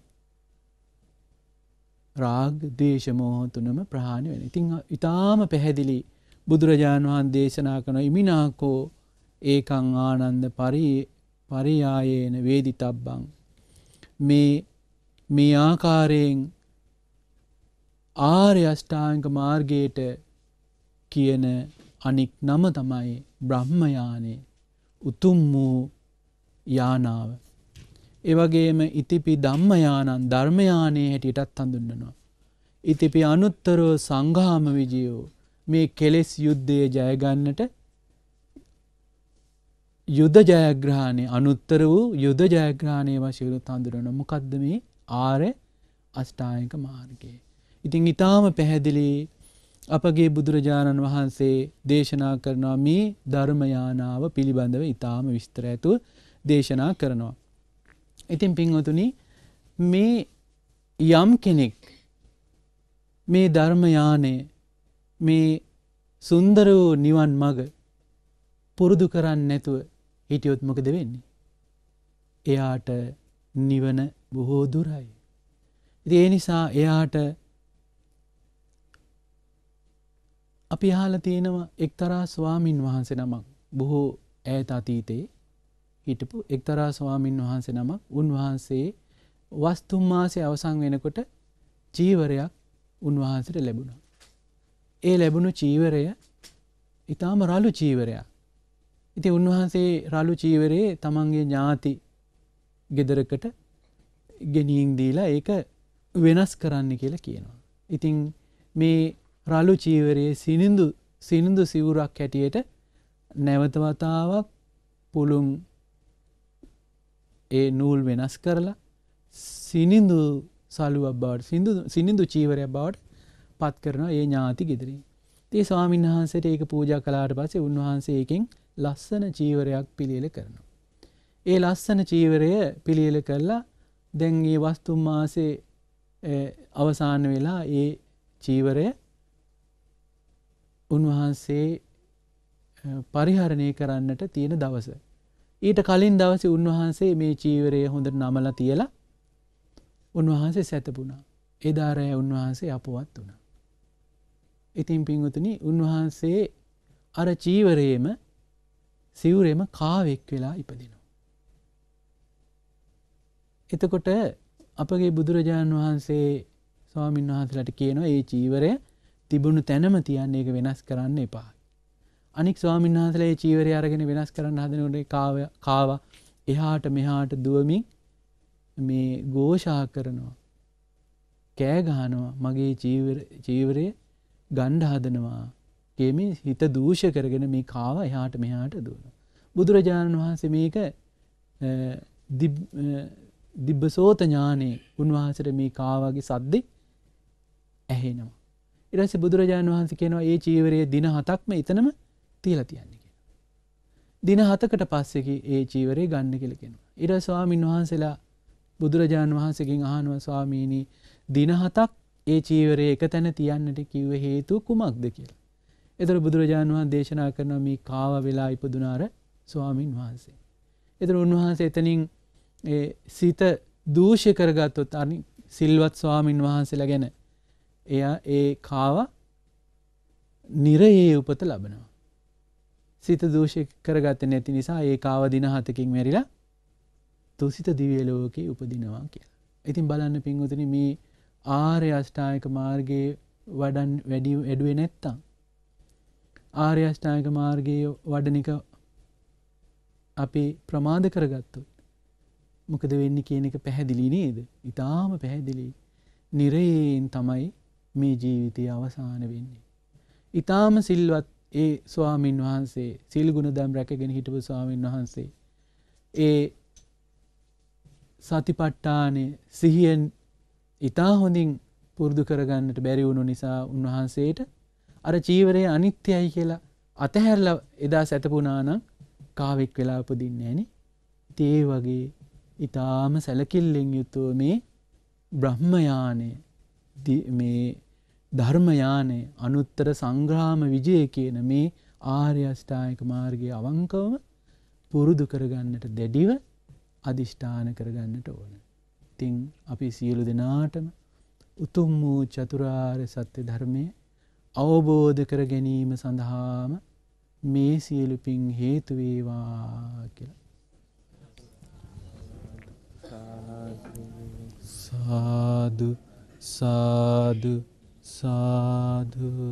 S1: රාග දේශමෝහ තුනම ප්‍රහාණය වෙන. ඉතිං ඉතාම පැහැදිලි බුදුරජාණන් වහන් දේශනා කන ඉමිනාකෝ ඒකං ආනන්ද පරී පරියායේන වේදි තබ්බං මේ මේ ආකාරයෙන් ආර්ය අෂ්ටාංක මාර්ගයට කියන අනික් නම තමයි බ්‍රහ්මයානේ උතුම් වූ යානාව. එවගේම ඉතිපි ධම්මයානන් ධර්මයානයේ හැටියටත් හඳුන්නනවා. ඉතිපි අනුත්තරෝ සංඝාම විජයෝ මේ කෙලෙස් යුද්ධය ජයගන්නට යුද ජයග්‍රහණය අනුත්තර වූ යුද ජයග්‍රහණය වශයුරු තඳුරන මොකක්ද මේ ආරය අෂ්ටායක මාර්ගයේ. ඉතිං ඉතාම පැහැදිලි අපගේ බුදුරජාණන් වහන්සේ දේශනා කරනවා මේ ධර්මයානාව පිළිබඳව ඉතාම විස්තර ඇතු දේශනා කරනවා. ඉතින් පින්වතුනි මේ යම් කෙනෙක් මේ ධර්මයානය මේ සුන්දර වූ නිවන් මග පුරුදු කරන්න නැතුව හිටියොත් මොකද වෙන්නේ. එයාට නිවන බොහෝ දුරයි. ඉති ඒ නිසා එයාට අපි හාල තියෙනවා එක්තරා ස්වාමීන් වහන්සේ නමක් බොහෝ ඈත අතීතයේ හිටපු එක්තරා ස්වාමීන් වහන්සේ නමක් උන්වහන්සේ වස්තුම් මාසය අවසං වෙනකොට චීවරයක් උන්වහන්සට ලැබුණා. ඒ ලැබුණු චීවරය ඉතාම රලු චීවරයක්. ඉති උන්වහන්සේ රලු චීවරයේ තමන්ගේ ඥාති ගෙදරකට ගෙනීම් දීලා ඒක වෙනස් කරන්න කියලා කියනවා. ඉතිං මේ රලු චීවරයේ සිනිඳු සිනිඳු සිවුරක් හැටියට නැවතවතාවක් පුළුම් ඒ නූල් වෙනස් කරලා සිනිඳු සලුවක් බවට සිදු සිනිඳු චීවරයක් බවට පත් කරනවා ඒ ඥාති ගෙදරින්. ඒ ස්වාමීන් වහන්සේට ඒක පූජා කලාට පස්සේ උන්වහන්සේ ඒකෙන් ලස්සන චීවරයක් පිළියෙල කරනවා. ඒ ලස්සන චීවරය පිළියෙල කරලා දැන් ඒ වස්තුම් මාසේ අවසාන වෙලා ඒ චීවරය උන්වහන්සේ පරිහරණය කරන්නට තියෙන දවස. ඊට කලින් දවස උන්වහන්සේ මේ චීවරය හොඳට නමල තියලා උන්වහන්සේ සැතපුුණා. එදාරය උන්වහන්සේ අපවත් වුණා. ඉතින් පිංගුතුනි උන්වහන්සේ අර චීවරයේම සිවුරෙම කාවෙක් වෙලා ඉපදිනවා. එතකොට අපගේ බුදුරජාණන් වහන්සේ ස්වාමීන් වහන්සලට කියනවා ඒ චීවරය තිබුණු තැනම තියන්නේ එක වෙනස් කරන්න එපා. අනික් ස්වාමීන් වහන්සලේ චීවරය අරගෙන වෙනස් කරන්න හදනට කාව එහාට මෙහාට දුවමින් මේ ගෝෂා කරනවා. කෑගහනවා මගේ චීවරය ගණ්ඩ හදනවා ගේම හිත දූෂ කරගෙන මේ කාව එහාට මෙහාට දුවන. බුදුරජාණන් වහන්සේ මේක දිබ්බසෝත ඥානයේ උන්වහන්සට මේ කාවගේ සද්දෙ ඇහෙනවා. ඉරස බුදුරජාණන් වහන්සේ කෙනවා ඒ චීවරය දින හතක්ම එතනම තියල තියන්නේ කියෙන. දින හතකට පස්සෙකි ඒ චීවරේ ගන්න කෙලකෙනවා. ඉර ස්වාමීන් වහන්සේලා බුදුරජාණන් වහන්සකින් අහනුව ස්වාමීණී දින හතක් ඒ චීවරය එක තැන තියන්නට කිව්ව හේතු කුමක්ද කියලා. එතර බුදුරජාණන් වහන් දේශනා කරන මේ කාව වෙලා ඉපදුනාර ස්වාමීන් වහන්සේ. එතර උන්වහන්සේ එතනින් සිත දූෂය කරගත්තොත් අනි සිල්වත් ස්වාමීන් වහන්සේලා ගැන එයා ඒ කාව නිරයේ උපත ලබනවා. සිත දූෂය කරගත්ත නැති නිසා ඒ කාව දින හතකින් මැරිලා තුසිත දිවියලෝක උපදිනවා කියලා. ඉතින් බලන්න පින්වතුන මේ ආර්ය අෂ්ටායක මාර්ගයේ වඩන් වැඩි වැඩුවේ නැත්තම්. ආර්ය අෂ්ටායක මාර්ගයේ වඩනික අපි ප්‍රමාද කරගත්තුත්. මොකද වෙන්න කියන එක පැහැදිලි නේද. ඉතාම පැහැදිලි. නිරයෙන් තමයි මේ ජීවිතය අවසාන වෙන්නේ. ඉතාම සිල්වත් ඒ ස්වාමීන් වහන්සේ සිල්ගුණ දම් රැකගෙන හිටපු ස්වාමීන් වහන්සේ. ඒ සතිපට්ටානය සිහියෙන් ඉතා හොඳින් පුරුදු කරගන්නට බැරිවුණු නිසා උන්වහන්සේට අර චීවරය අනිත්‍යයි කියලා අතහැරල එදා සැතපුනානම් කාවෙක් වෙලා උපදින්න ඇනි තේ වගේ ඉතාම සැලකිල්ලෙන් යුතුව මේ බ්‍රහ්මයානය මේ ධර්මයානය අනුත්තර සංග්‍රාම විජය කියන මේ ආර්යෂ්ඨායක මාර්ගය අවංකවම පුරුදු කරගන්නට දැඩිව අධිෂ්ඨාන කරගන්නට ඕන. තිං අපි සියලු දෙනාටම උතුම් වූ චතුරාර් සත්‍ය ධර්මය අවබෝධ කර ගැනීම සඳහාම මේ සියලු පින් හේතුවේවා කියලා. සාදු සාදු සාධූ